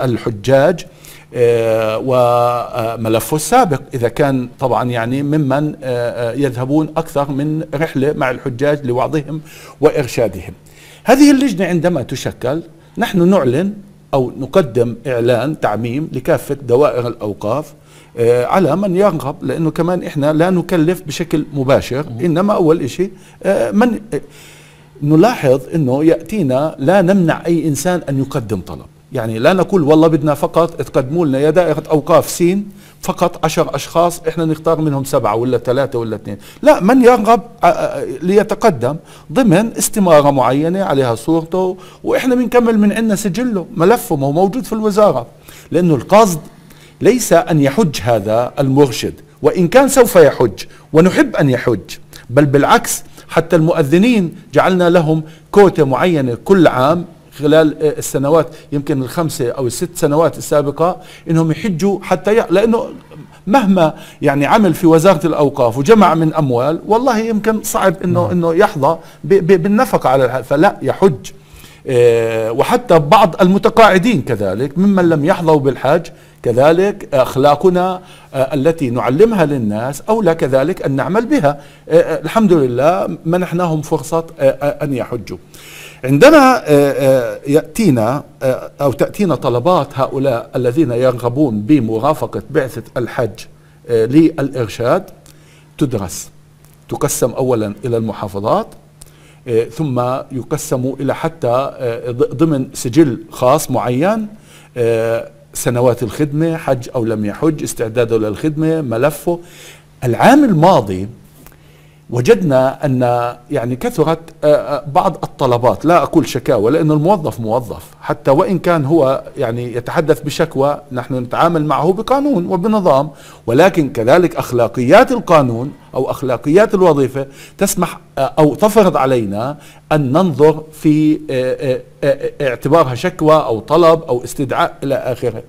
الحجاج. وملفه السابق إذا كان طبعا يعني ممن آه، آه، يذهبون أكثر من رحلة مع الحجاج لوعظهم وإرشادهم. هذه اللجنة عندما تشكل نحن نعلن أو نقدم إعلان تعميم لكافة دوائر الأوقاف على من يرغب لأنه كمان إحنا لا نكلف بشكل مباشر إنما أول شيء من نلاحظ أنه يأتينا لا نمنع أي إنسان أن يقدم طلب. يعني لا نقول والله بدنا فقط تقدموا لنا يا دائرة أوقاف سين فقط عشر أشخاص إحنا نختار منهم سبعة ولا ثلاثة ولا اثنين. لا من يرغب آه، آه، ليتقدم ضمن استمارة معينة عليها صورته وإحنا بنكمل من عندنا سجله ملفه ما هو موجود في الوزارة. لأنه القصد ليس أن يحج هذا المرشد وإن كان سوف يحج ونحب أن يحج بل بالعكس حتى المؤذنين جعلنا لهم كوتة معينة كل عام خلال السنوات يمكن الخمسة أو الست سنوات السابقة إنهم يحجوا حتى ي... لأنه مهما يعني عمل في وزارة الأوقاف وجمع من أموال والله يمكن صعب إنه نعم. إنه يحظى ب... ب... بالنفقة على فلا يحج. إيه وحتى بعض المتقاعدين كذلك ممن لم يحظوا بالحج كذلك أخلاقنا آه، التي نعلمها للناس أولى كذلك أن نعمل بها. آه، آه، الحمد لله منحناهم فرصة أن يحجوا. عندما آه، آه، يأتينا آه، أو تأتينا طلبات هؤلاء الذين يرغبون بمرافقة بعثة الحج للإرشاد تدرس تقسم أولا إلى المحافظات ثم يقسم إلى حتى ضمن سجل خاص معين سنوات الخدمة حج أو لم يحج استعداده للخدمة ملفه. العام الماضي وجدنا أن يعني كثرت آه، آه، بعض الطلبات لا أقول شكاوى لأن الموظف موظف حتى وإن كان هو يعني يتحدث بشكوى نحن نتعامل معه بقانون وبنظام ولكن كذلك أخلاقيات القانون أو أخلاقيات الوظيفة تسمح آه، أو تفرض علينا أن ننظر في اعتبارها شكوى أو طلب أو استدعاء إلى آخره.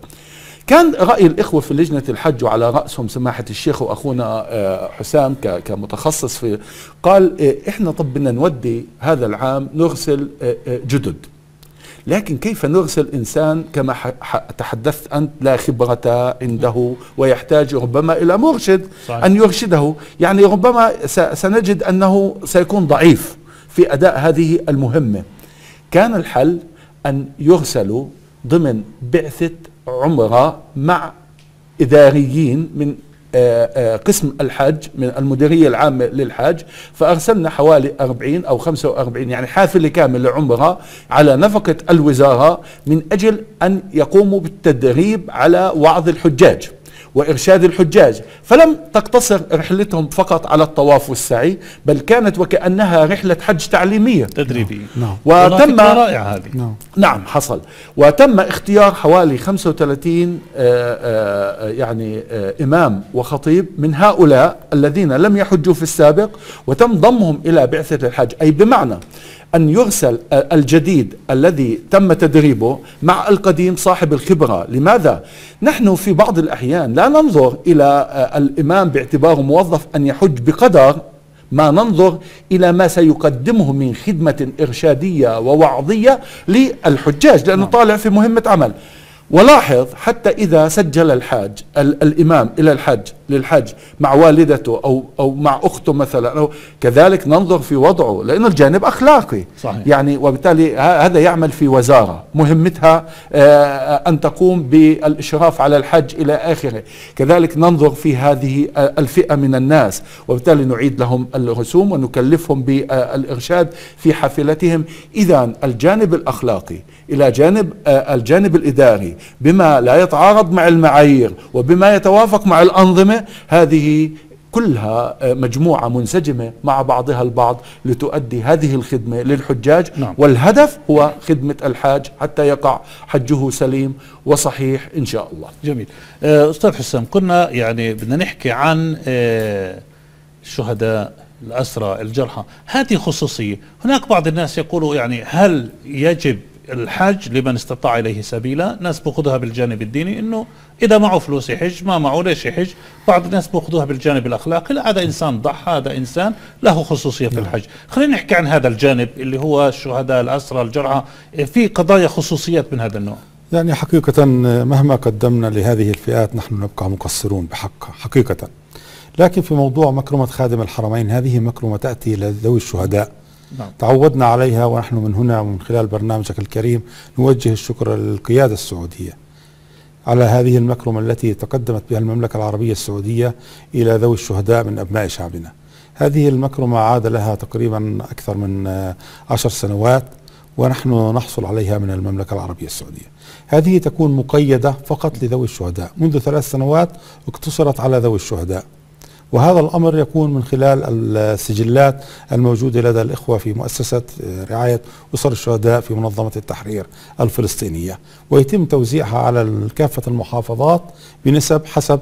كان رأي الإخوة في لجنة الحج وعلى رأسهم سماحة الشيخ وأخونا آه، حسام كمتخصص في قال آه، إحنا طب بدنا نودي هذا العام نرسل آه، جدد. لكن كيف نرسل إنسان كما تحدثت أنت لا خبرة عنده ويحتاج ربما إلى مرشد صحيح. أن يرشده. يعني ربما سنجد أنه سيكون ضعيف في أداء هذه المهمة. كان الحل أن يرسلوا ضمن بعثة عمرة مع إداريين من آه، آه، قسم الحج من المديرية العامة للحج فأرسلنا حوالي 40 أو 45 يعني حافلة كاملة عمرة على نفقة الوزارة من أجل أن يقوموا بالتدريب على وعظ الحجاج. وإرشاد الحجاج. فلم تقتصر رحلتهم فقط على الطواف والسعي بل كانت وكأنها رحلة حج تعليمية. تدريبية نعم. وتم رائعة هذه. نعم. نعم حصل. وتم اختيار حوالي 35 آآ آآ يعني آآ إمام وخطيب من هؤلاء الذين لم يحجوا في السابق وتم ضمهم إلى بعثة الحج أي بمعنى أن يرسل الجديد الذي تم تدريبه مع القديم صاحب الخبرة. لماذا؟ نحن في بعض الأحيان لا ننظر إلى الإمام باعتباره موظف أن يحج بقدر ما ننظر إلى ما سيقدمه من خدمة إرشادية ووعظية للحجاج لأنه طالع في مهمة عمل. ولاحظ حتى إذا سجل الحاج الإمام إلى الحج للحج مع والدته أو أو مع أخته مثلا. أو كذلك ننظر في وضعه لأنه الجانب أخلاقي. صحيح. يعني وبالتالي هذا يعمل في وزارة. مهمتها أن تقوم بالإشراف على الحج إلى آخره. كذلك ننظر في هذه الفئة من الناس. وبالتالي نعيد لهم الرسوم ونكلفهم بالإرشاد في حافلتهم. إذا الجانب الأخلاقي إلى جانب الجانب الإداري بما لا يتعارض مع المعايير وبما يتوافق مع الأنظمة هذه كلها مجموعة منسجمة مع بعضها البعض لتؤدي هذه الخدمة للحجاج. نعم. والهدف هو خدمة الحاج حتى يقع حجه سليم وصحيح إن شاء الله. جميل. آه، أستاذ حسام كنا يعني بدنا نحكي عن آه، الشهداء الأسرى الجرحى. هذه خصوصية. هناك بعض الناس يقولوا يعني هل يجب الحج لمن استطاع إليه سبيلا. ناس باخذها بالجانب الديني إنه إذا معه فلوس يحج ما معه ليش يحج؟ بعض الناس باخذوها بالجانب الأخلاقي. لا هذا إنسان ضحى هذا إنسان له خصوصية في الحج. خلينا نحكي عن هذا الجانب اللي هو الشهداء الأسرى الجرحى في قضايا خصوصيات من هذا النوع. يعني حقيقة مهما قدمنا لهذه الفئات نحن نبقى مقصرون بحقها حقيقة. لكن في موضوع مكرمة خادم الحرمين هذه مكرمة تأتي لذوي الشهداء. نعم. تعودنا عليها ونحن من هنا ومن خلال برنامجك الكريم نوجه الشكر للقيادة السعودية على هذه المكرمة التي تقدمت بها المملكة العربية السعودية إلى ذوي الشهداء من أبناء شعبنا. هذه المكرمة عاد لها تقريبا أكثر من عشر سنوات ونحن نحصل عليها من المملكة العربية السعودية. هذه تكون مقيدة فقط لذوي الشهداء. منذ ثلاث سنوات اقتصرت على ذوي الشهداء. وهذا الأمر يكون من خلال السجلات الموجودة لدى الإخوة في مؤسسة رعاية أسر الشهداء في منظمة التحرير الفلسطينية. ويتم توزيعها على كافة المحافظات بنسب حسب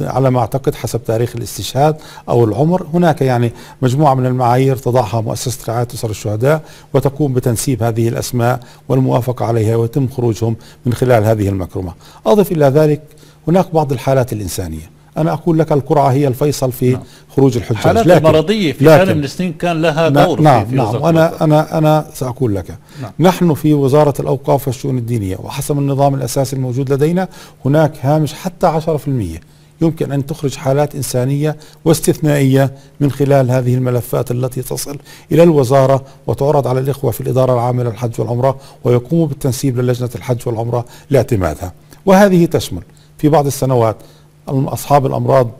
على ما أعتقد حسب تاريخ الاستشهاد أو العمر. هناك يعني مجموعة من المعايير تضعها مؤسسة رعاية أسر الشهداء وتقوم بتنسيب هذه الأسماء والموافقة عليها ويتم خروجهم من خلال هذه المكرمة. أضف إلى ذلك هناك بعض الحالات الإنسانية. أنا أقول لك القرعة هي الفيصل في نعم. خروج الحجاج. حالات لكن المرضية في سنة من السنين كان لها دور نعم في, في نعم وأنا أنا أنا سأقول لك. نعم. نحن في وزارة الأوقاف والشؤون الدينية وحسب النظام الأساسي الموجود لدينا هناك هامش حتى 10% يمكن أن تخرج حالات إنسانية واستثنائية من خلال هذه الملفات التي تصل إلى الوزارة وتعرض على الإخوة في الإدارة العامة للحج والعمرة ويقوموا بالتنسيب للجنة الحج والعمرة لاعتمادها. وهذه تشمل في بعض السنوات أصحاب الأمراض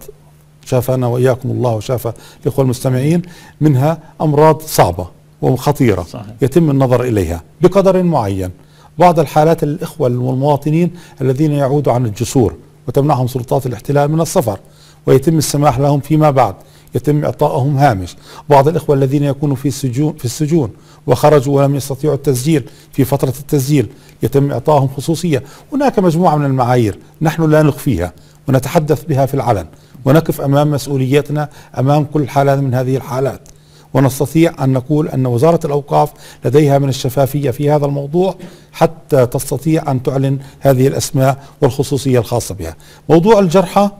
شافنا وإياكم الله وشاف الإخوة المستمعين منها أمراض صعبة وخطيرة صحيح. يتم النظر إليها بقدر معين. بعض الحالات الإخوة والمواطنين الذين يعودوا عن الجسور وتمنعهم سلطات الاحتلال من السفر ويتم السماح لهم فيما بعد يتم إعطائهم هامش. بعض الإخوة الذين يكونوا في السجون, في السجون وخرجوا ولم يستطيعوا التسجيل في فترة التسجيل يتم إعطائهم خصوصية. هناك مجموعة من المعايير نحن لا نخفيها. ونتحدث بها في العلن ونقف أمام مسؤوليتنا أمام كل حالة من هذه الحالات ونستطيع أن نقول أن وزارة الأوقاف لديها من الشفافية في هذا الموضوع حتى تستطيع أن تعلن هذه الأسماء والخصوصية الخاصة بها. موضوع الجرحى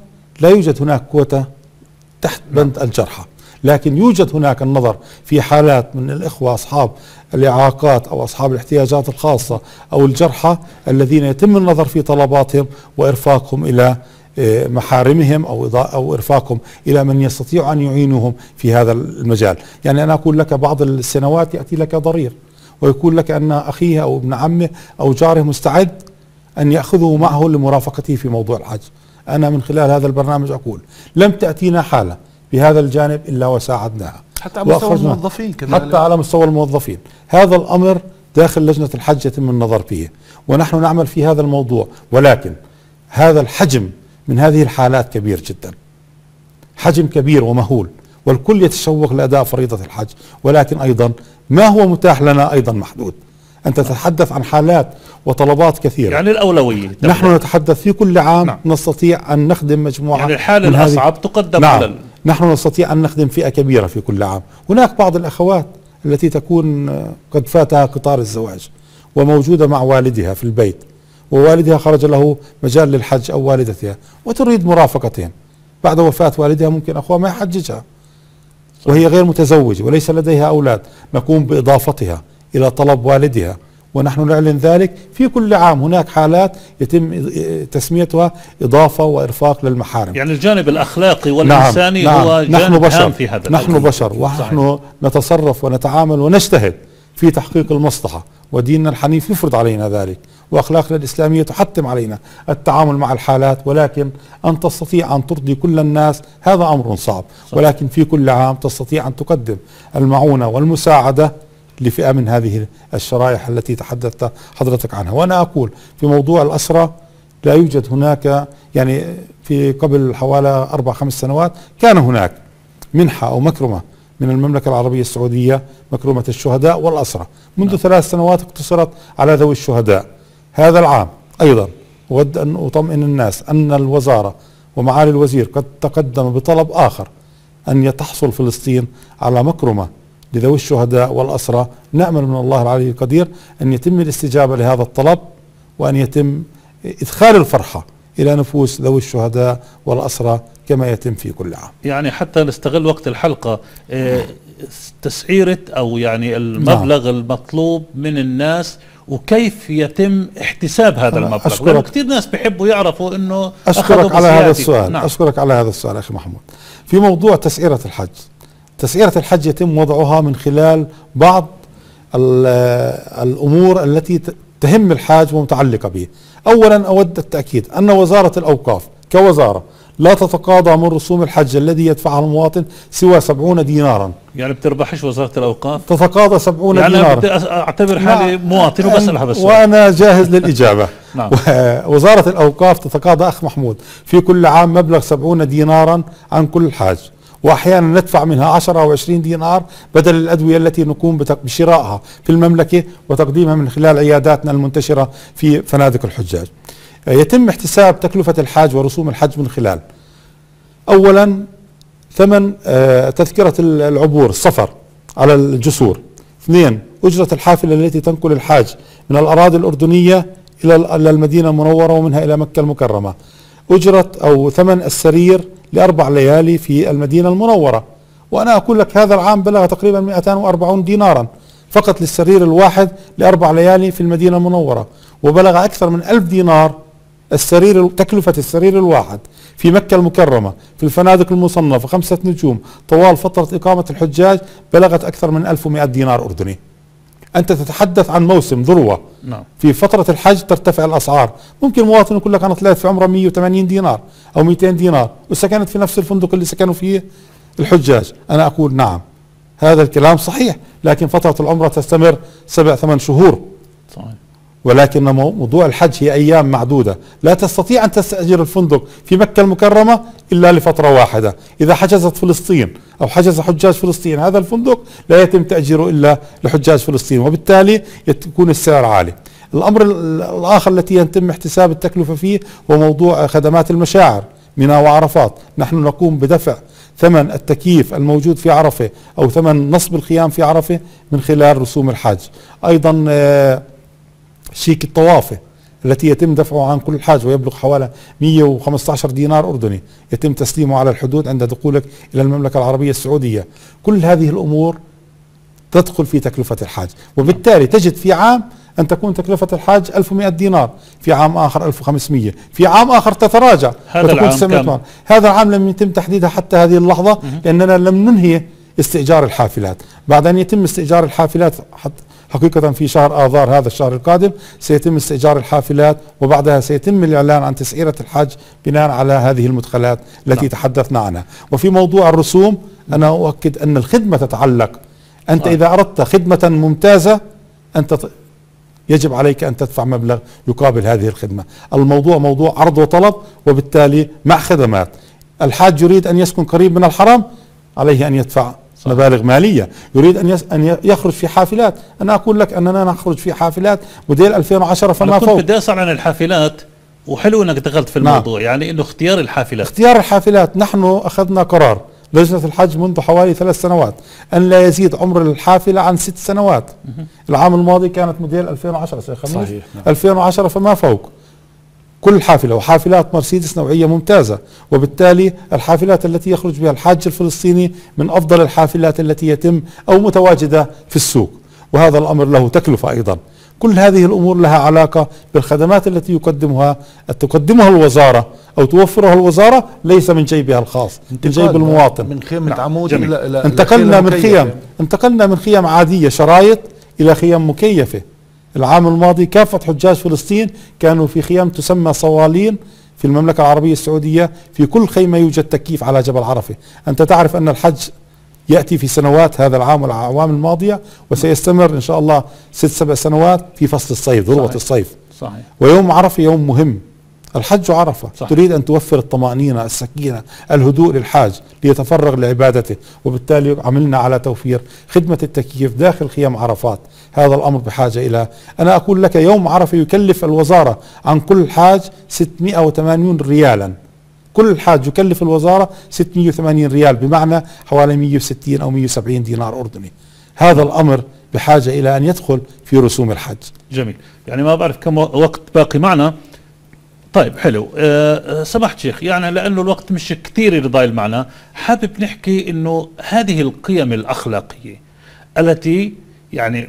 لا يوجد هناك كوتا تحت بند الجرحى لكن يوجد هناك النظر في حالات من الإخوة أصحاب الإعاقات أو أصحاب الاحتياجات الخاصة أو الجرحى الذين يتم النظر في طلباتهم وإرفاقهم إلى آه، محارمهم أو أو إرفاقهم إلى من يستطيع أن يعينهم في هذا المجال، يعني أنا أقول لك بعض السنوات يأتي لك ضرير ويقول لك أن أخيه أو ابن عمه أو جاره مستعد أن يأخذه معه لمرافقته في موضوع الحج. أنا من خلال هذا البرنامج أقول لم تأتينا حالة بهذا الجانب إلا وساعدناها. حتى على مستوى الموظفين كذلك. حتى على مستوى الموظفين، هذا الأمر داخل لجنة الحج يتم النظر فيه، ونحن نعمل في هذا الموضوع، ولكن هذا الحجم من هذه الحالات كبير جدا حجم كبير ومهول والكل يتشوق لأداء فريضة الحج ولكن أيضا ما هو متاح لنا أيضا محدود أنت تتحدث عن حالات وطلبات كثيرة يعني الأولوية. نحن نتحدث في كل عام نعم. نستطيع أن نخدم مجموعة يعني الحالة الأصعب تقدم نعم. على نحن نستطيع أن نخدم فئة كبيرة في كل عام هناك بعض الأخوات التي تكون قد فاتها قطار الزواج وموجودة مع والدها في البيت ووالدها خرج له مجال للحج أو والدتها وتريد مرافقتهم بعد وفاة والدها ممكن أخوها ما يحججها. وهي غير متزوجة وليس لديها أولاد. نقوم بإضافتها إلى طلب والدها. ونحن نعلن ذلك في كل عام. هناك حالات يتم تسميتها إضافة وإرفاق للمحارم. يعني الجانب الأخلاقي والإنساني نعم. هو نعم جانب نحن بشر. هام في هذا نحن. بشر. ونحن نتصرف ونتعامل ونجتهد في تحقيق المصلحة. وديننا الحنيف يفرض علينا ذلك. وأخلاقنا الإسلامية تحتم علينا التعامل مع الحالات ولكن أن تستطيع أن ترضي كل الناس هذا أمر صعب. ولكن في كل عام تستطيع أن تقدم المعونة والمساعدة لفئة من هذه الشرائح التي تحدثت حضرتك عنها. وأنا أقول في موضوع الأسرة لا يوجد هناك يعني في قبل حوالي أربع خمس سنوات كان هناك منحة أو مكرمة من المملكة العربية السعودية مكرمة الشهداء والأسرة. منذ نعم. ثلاث سنوات اقتصرت على ذوي الشهداء. هذا العام أيضا أود أن أطمئن الناس أن الوزارة ومعالي الوزير قد تقدم بطلب آخر أن تحصل فلسطين على مكرمة لذوي الشهداء والأسرى نأمل من الله العلي القدير أن يتم الاستجابة لهذا الطلب وأن يتم إدخال الفرحة إلى نفوس ذوي الشهداء والأسرى كما يتم في كل عام يعني حتى نستغل وقت الحلقة إيه، تسعيرة أو يعني المبلغ نعم. المطلوب من الناس وكيف يتم احتساب هذا المبلغ؟ أشكرك. لأنه كثير ناس بيحبوا يعرفوا أنه أشكرك على هذا السؤال. نعم. أشكرك على هذا السؤال أخي محمود. في موضوع تسعيرة الحج. تسعيرة الحج يتم وضعها من خلال بعض الأمور التي تهم الحاج ومتعلقة به. أولا أود التأكيد أن وزارة الأوقاف كوزارة لا تتقاضى من رسوم الحج الذي يدفعها المواطن سوى سبعون دينارا يعني بتربحش وزارة الأوقاف تتقاضى سبعون يعني دينارا يعني بدي أعتبر حالي نعم. مواطن وبسألها بس وأنا جاهز للإجابة *laughs* نعم. *laughs* وزارة الأوقاف تتقاضى أخ محمود في كل عام مبلغ سبعون دينارا عن كل حاج واحيانا ندفع منها 10 أو 20 دينار بدل الأدوية التي نقوم بشرائها في المملكة وتقديمها من خلال عياداتنا المنتشرة في فنادق الحجاج. يتم احتساب تكلفة الحاج ورسوم الحج من خلال اولا ثمن آه، تذكرة العبور السفر على الجسور. اثنين أجرة الحافلة التي تنقل الحاج من الأراضي الأردنية إلى المدينة المنورة ومنها إلى مكة المكرمة. أجرة أو ثمن السرير لأربع ليالي في المدينة المنورة وأنا أقول لك هذا العام بلغ تقريبا 240 دينارا فقط للسرير الواحد لأربع ليالي في المدينة المنورة وبلغ أكثر من ألف دينار السرير تكلفة السرير الواحد في مكة المكرمة في الفنادق المصنفة خمسة نجوم طوال فترة إقامة الحجاج بلغت أكثر من 1100 دينار أردني. أنت تتحدث عن موسم ذروة. نعم. في فترة الحج ترتفع الأسعار. ممكن مواطن يقول لك أنا طلعت في عمرة 180 دينار أو 200 دينار وسكنت في نفس الفندق اللي سكنوا فيه الحجاج. أنا أقول نعم هذا الكلام صحيح لكن فترة العمرة تستمر سبع ثمان شهور. صحيح. ولكن موضوع الحج هي أيام معدودة. لا تستطيع أن تستأجر الفندق في مكة المكرمة إلا لفترة واحدة. إذا حجزت فلسطين أو حجز حجاج فلسطين هذا الفندق لا يتم تأجيره إلا لحجاج فلسطين وبالتالي يكون السعر عالي. الأمر الآخر التي يتم احتساب التكلفة فيه هو موضوع خدمات المشاعر منى وعرفات. نحن نقوم بدفع ثمن التكييف الموجود في عرفة أو ثمن نصب الخيام في عرفة من خلال رسوم الحج أيضا آه شيك الطوافة التي يتم دفعه عن كل حاج ويبلغ حوالي 115 دينار أردني. يتم تسليمه على الحدود عند دخولك إلى المملكة العربية السعودية. كل هذه الأمور تدخل في تكلفة الحاج وبالتالي تجد في عام أن تكون تكلفة الحاج 1100 دينار في عام آخر 1500 في عام آخر تتراجع هذا العام كم؟ هذا العام لم يتم تحديدها حتى هذه اللحظة لأننا لم ننهي استئجار الحافلات. بعد أن يتم استئجار الحافلات حتى حقيقة في شهر آذار هذا الشهر القادم سيتم استئجار الحافلات وبعدها سيتم الإعلان عن تسعيرة الحج بناء على هذه المدخلات التي نعم. تحدثنا عنها وفي موضوع الرسوم أنا أؤكد أن الخدمة تتعلق. أنت إذا أردت خدمة ممتازة أنت يجب عليك أن تدفع مبلغ يقابل هذه الخدمة. الموضوع موضوع عرض وطلب وبالتالي مع خدمات. الحاج يريد أن يسكن قريب من الحرم عليه أن يدفع صح. مبالغ مالية يريد أن أن يخرج في حافلات أنا أقول لك أننا نخرج في حافلات موديل 2010 فما فوق بدي اسال عن الحافلات وحلو إنك دخلت في نعم. الموضوع نعم. يعني إنه اختيار الحافلات اختيار الحافلات نحن أخذنا قرار لجنة الحج منذ حوالي ثلاث سنوات أن لا يزيد عمر الحافلة عن ست سنوات العام الماضي كانت موديل 2010 شيخ صحيح نعم. 2010 فما فوق كل حافلة وحافلات مرسيدس نوعية ممتازة وبالتالي الحافلات التي يخرج بها الحاج الفلسطيني من أفضل الحافلات التي يتم أو متواجدة في السوق وهذا الأمر له تكلفة أيضا كل هذه الأمور لها علاقة بالخدمات التي يقدمها تقدمها الوزارة أو توفرها الوزارة ليس من جيبها الخاص من جيب المواطن من خيمة نعم، عمود. إلى انتقلنا من. خيام انتقلنا من خيام عادية شرايط إلى خيام مكيفة العام الماضي كافة حجاج فلسطين كانوا في خيام تسمى صوالين في المملكة العربية السعودية في كل خيمة يوجد تكييف على جبل عرفة. أنت تعرف أن الحج يأتي في سنوات هذا العام والأعوام الماضية وسيستمر إن شاء الله ست سبع سنوات في فصل الصيف ذروة. الصيف. صحيح. ويوم عرفة يوم مهم. الحج عرفة. صح. تريد أن توفر الطمأنينة السكينة الهدوء للحاج ليتفرغ لعبادته وبالتالي عملنا على توفير خدمة التكييف داخل خيام عرفات. هذا الأمر بحاجة إلى. أنا أقول لك يوم عرفة يكلف الوزارة عن كل حاج 680 ريالا. كل حاج يكلف الوزارة 680 ريال بمعنى حوالي 160 أو 170 دينار أردني. هذا الأمر بحاجة إلى أن يدخل في رسوم الحج. جميل. يعني ما بعرف كم وقت باقي معنا. طيب حلو. أه آه، سمحت شيخ يعني لأنه الوقت مش كثير اللي ضايل معنا حابب نحكي إنه هذه القيم الأخلاقية التي يعني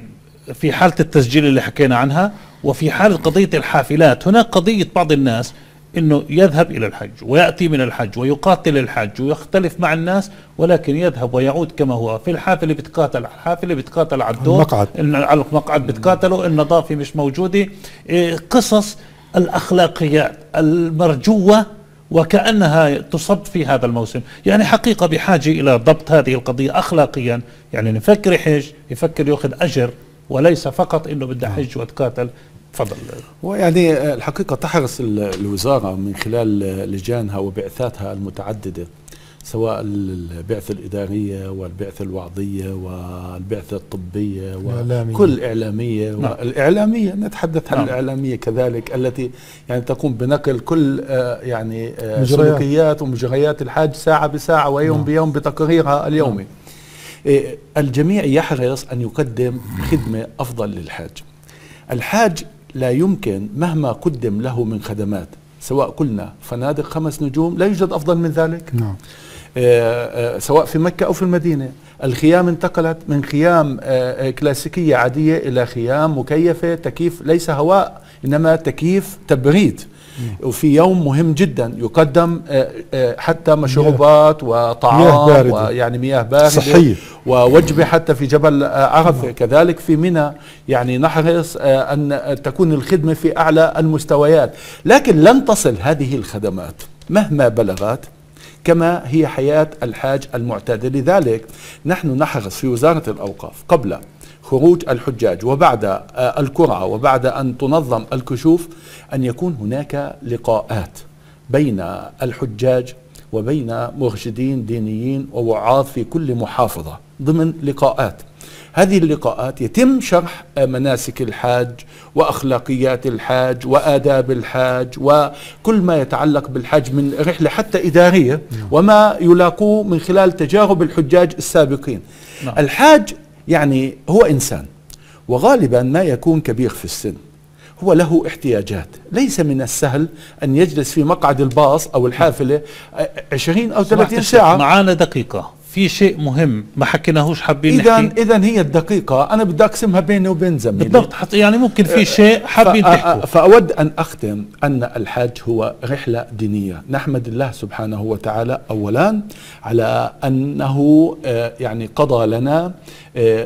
في حالة التسجيل اللي حكينا عنها وفي حاله قضية الحافلات هناك قضية بعض الناس إنه يذهب إلى الحج ويأتي من الحج ويقاتل الحج ويختلف مع الناس ولكن يذهب ويعود كما هو. في الحافلة بتقاتل على الحافله بتقاتل على الدور المقعد. على المقعد بتقاتلوا النظافة مش موجودة. إيه، قصص الاخلاقيات المرجوة وكأنها تصب في هذا الموسم. يعني حقيقة بحاجة إلى ضبط هذه القضية اخلاقيا. يعني نفكر يحج يفكر يأخذ أجر وليس فقط إنه بدي احج واتقاتل تفضل. ويعني الحقيقة تحرص ال- الوزارة من خلال لجانها وبعثاتها المتعددة. سواء البعثة الإدارية والبعثة الوعظية والبعثة الطبية الإعلامية. وكل إعلامية نعم. والإعلامية نتحدث عن نعم. الإعلامية كذلك التي يعني تقوم بنقل كل آه، يعني آه، مجريات. سلوكيات ومجريات الحاج ساعة بساعة ويوم نعم. بيوم بتقريرها اليومي إيه، الجميع يحرص أن يقدم خدمة أفضل للحاج الحاج لا يمكن مهما قدم له من خدمات سواء قلنا فنادق خمس نجوم لا يوجد أفضل من ذلك نعم سواء في مكة أو في المدينة. الخيام انتقلت من خيام آه، آه، كلاسيكية عادية إلى خيام مكيفة تكييف ليس هواء إنما تكييف تبريد. وفي يوم مهم جدا يقدم آه، آه، حتى مشروبات مياه. وطعام باردة. ويعني مياه باردة صحية. ووجبة حتى في جبل آه، عرفة. كذلك في منى يعني نحرص آه، أن تكون الخدمة في أعلى المستويات. لكن لن تصل هذه الخدمات مهما بلغت كما هي حياة الحاج المعتاد. لذلك نحن نحرص في وزارة الأوقاف قبل خروج الحجاج وبعد آه، القرعة وبعد أن تنظم الكشوف أن يكون هناك لقاءات بين الحجاج وبين مرشدين دينيين ووعاظ في كل محافظة ضمن لقاءات. هذه اللقاءات يتم شرح مناسك الحاج وأخلاقيات الحاج وآداب الحاج وكل ما يتعلق بالحج من رحلة حتى إدارية وما يلاقوه من خلال تجارب الحجاج السابقين. نعم. الحاج يعني هو إنسان وغالبا ما يكون كبير في السن. هو له احتياجات. ليس من السهل أن يجلس في مقعد الباص أو الحافلة آه، 20 أو 30 ساعة. معانا دقيقة. في شيء مهم ما حكيناهوش حابين نحكي. إذا هي الدقيقة. أنا بدي أقسمها بيني وبين زميلي. بالضبط. حط- يعني ممكن في شيء حابين فأ- تحكوا. فأود أن أختم أن الحج هو رحلة دينية. نحمد الله سبحانه وتعالى أولا على آه، يعني قضى لنا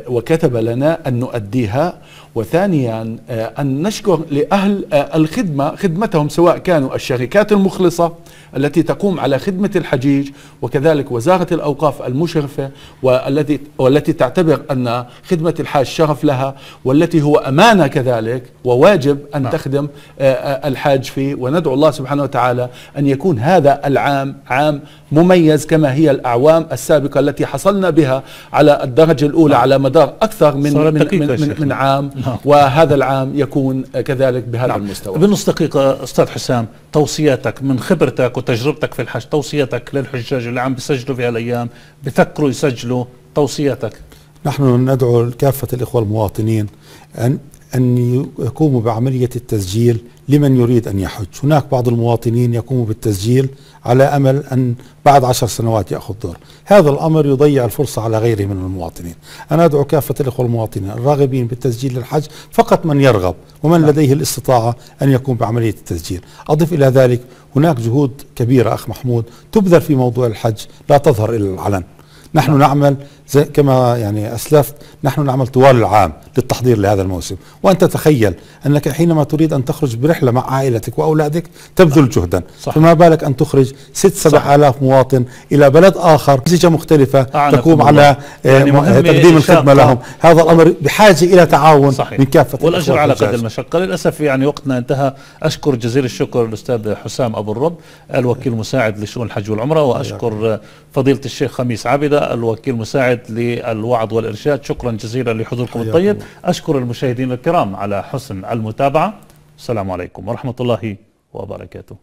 وكتب لنا أن نؤديها وثانيا آه، أن نشكر لأهل آه، الخدمة خدمتهم سواء كانوا الشركات المخلصة التي تقوم على خدمة الحجيج وكذلك وزارة الأوقاف المشرفة والتي والتي تعتبر أن خدمة الحاج شرف لها والتي هو أمانة كذلك وواجب أن نعم. تخدم آه، آه، الحاج فيه وندعو الله سبحانه وتعالى أن يكون هذا العام عام مميز كما هي الأعوام السابقة التي حصلنا بها على الدرجة الأولى نعم. على مدار أكثر من من, من, من, عام نعم. وهذا العام يكون كذلك بهذا نعم. المستوى بنص دقيقة أستاذ حسام توصياتك من خبرتك وتجربتك في الحج توصياتك للحجاج اللي عم بيسجلوا في هالأيام بفكروا يسجلوا توصياتك نحن ندعو كافة الإخوة المواطنين أن أن يقوموا بعملية التسجيل لمن يريد أن يحج. هناك بعض المواطنين يقوموا بالتسجيل على أمل أن بعد عشر سنوات يأخذ دور. هذا الأمر يضيع الفرصة على غيره من المواطنين. أنا أدعو كافة الإخوة المواطنين الراغبين بالتسجيل للحج فقط من يرغب ومن لديه الاستطاعة أن يقوم بعملية التسجيل. أضف إلى ذلك هناك جهود كبيرة أخ محمود تبذل في موضوع الحج لا تظهر إلى العلن. نحن نعم. نعمل زي كما يعني أسلفت نحن نعمل طوال العام للتحضير لهذا الموسم. وانت تخيل أنك حينما تريد أن تخرج برحلة مع عائلتك وأولادك تبذل جهدا. صح. فما بالك أن تخرج ست سبع آلاف مواطن إلى بلد آخر نتيجه مختلفة تقوم على يعني تقديم الخدمة لهم. هذا الأمر بحاجة إلى تعاون صحيح. من كافة والأجر على قدر المشقة. للأسف يعني وقتنا انتهى. أشكر جزيل الشكر الأستاذ حسام أبو الرب الوكيل المساعد لشؤون الحج والعمرة وأشكر فضيلة الشيخ خميس عابدة الوكيل المساعد الموعد للوعظ والإرشاد. شكرا جزيلا لحضوركم الطيب. أشكر المشاهدين الكرام على حسن المتابعة. السلام عليكم ورحمة الله وبركاته.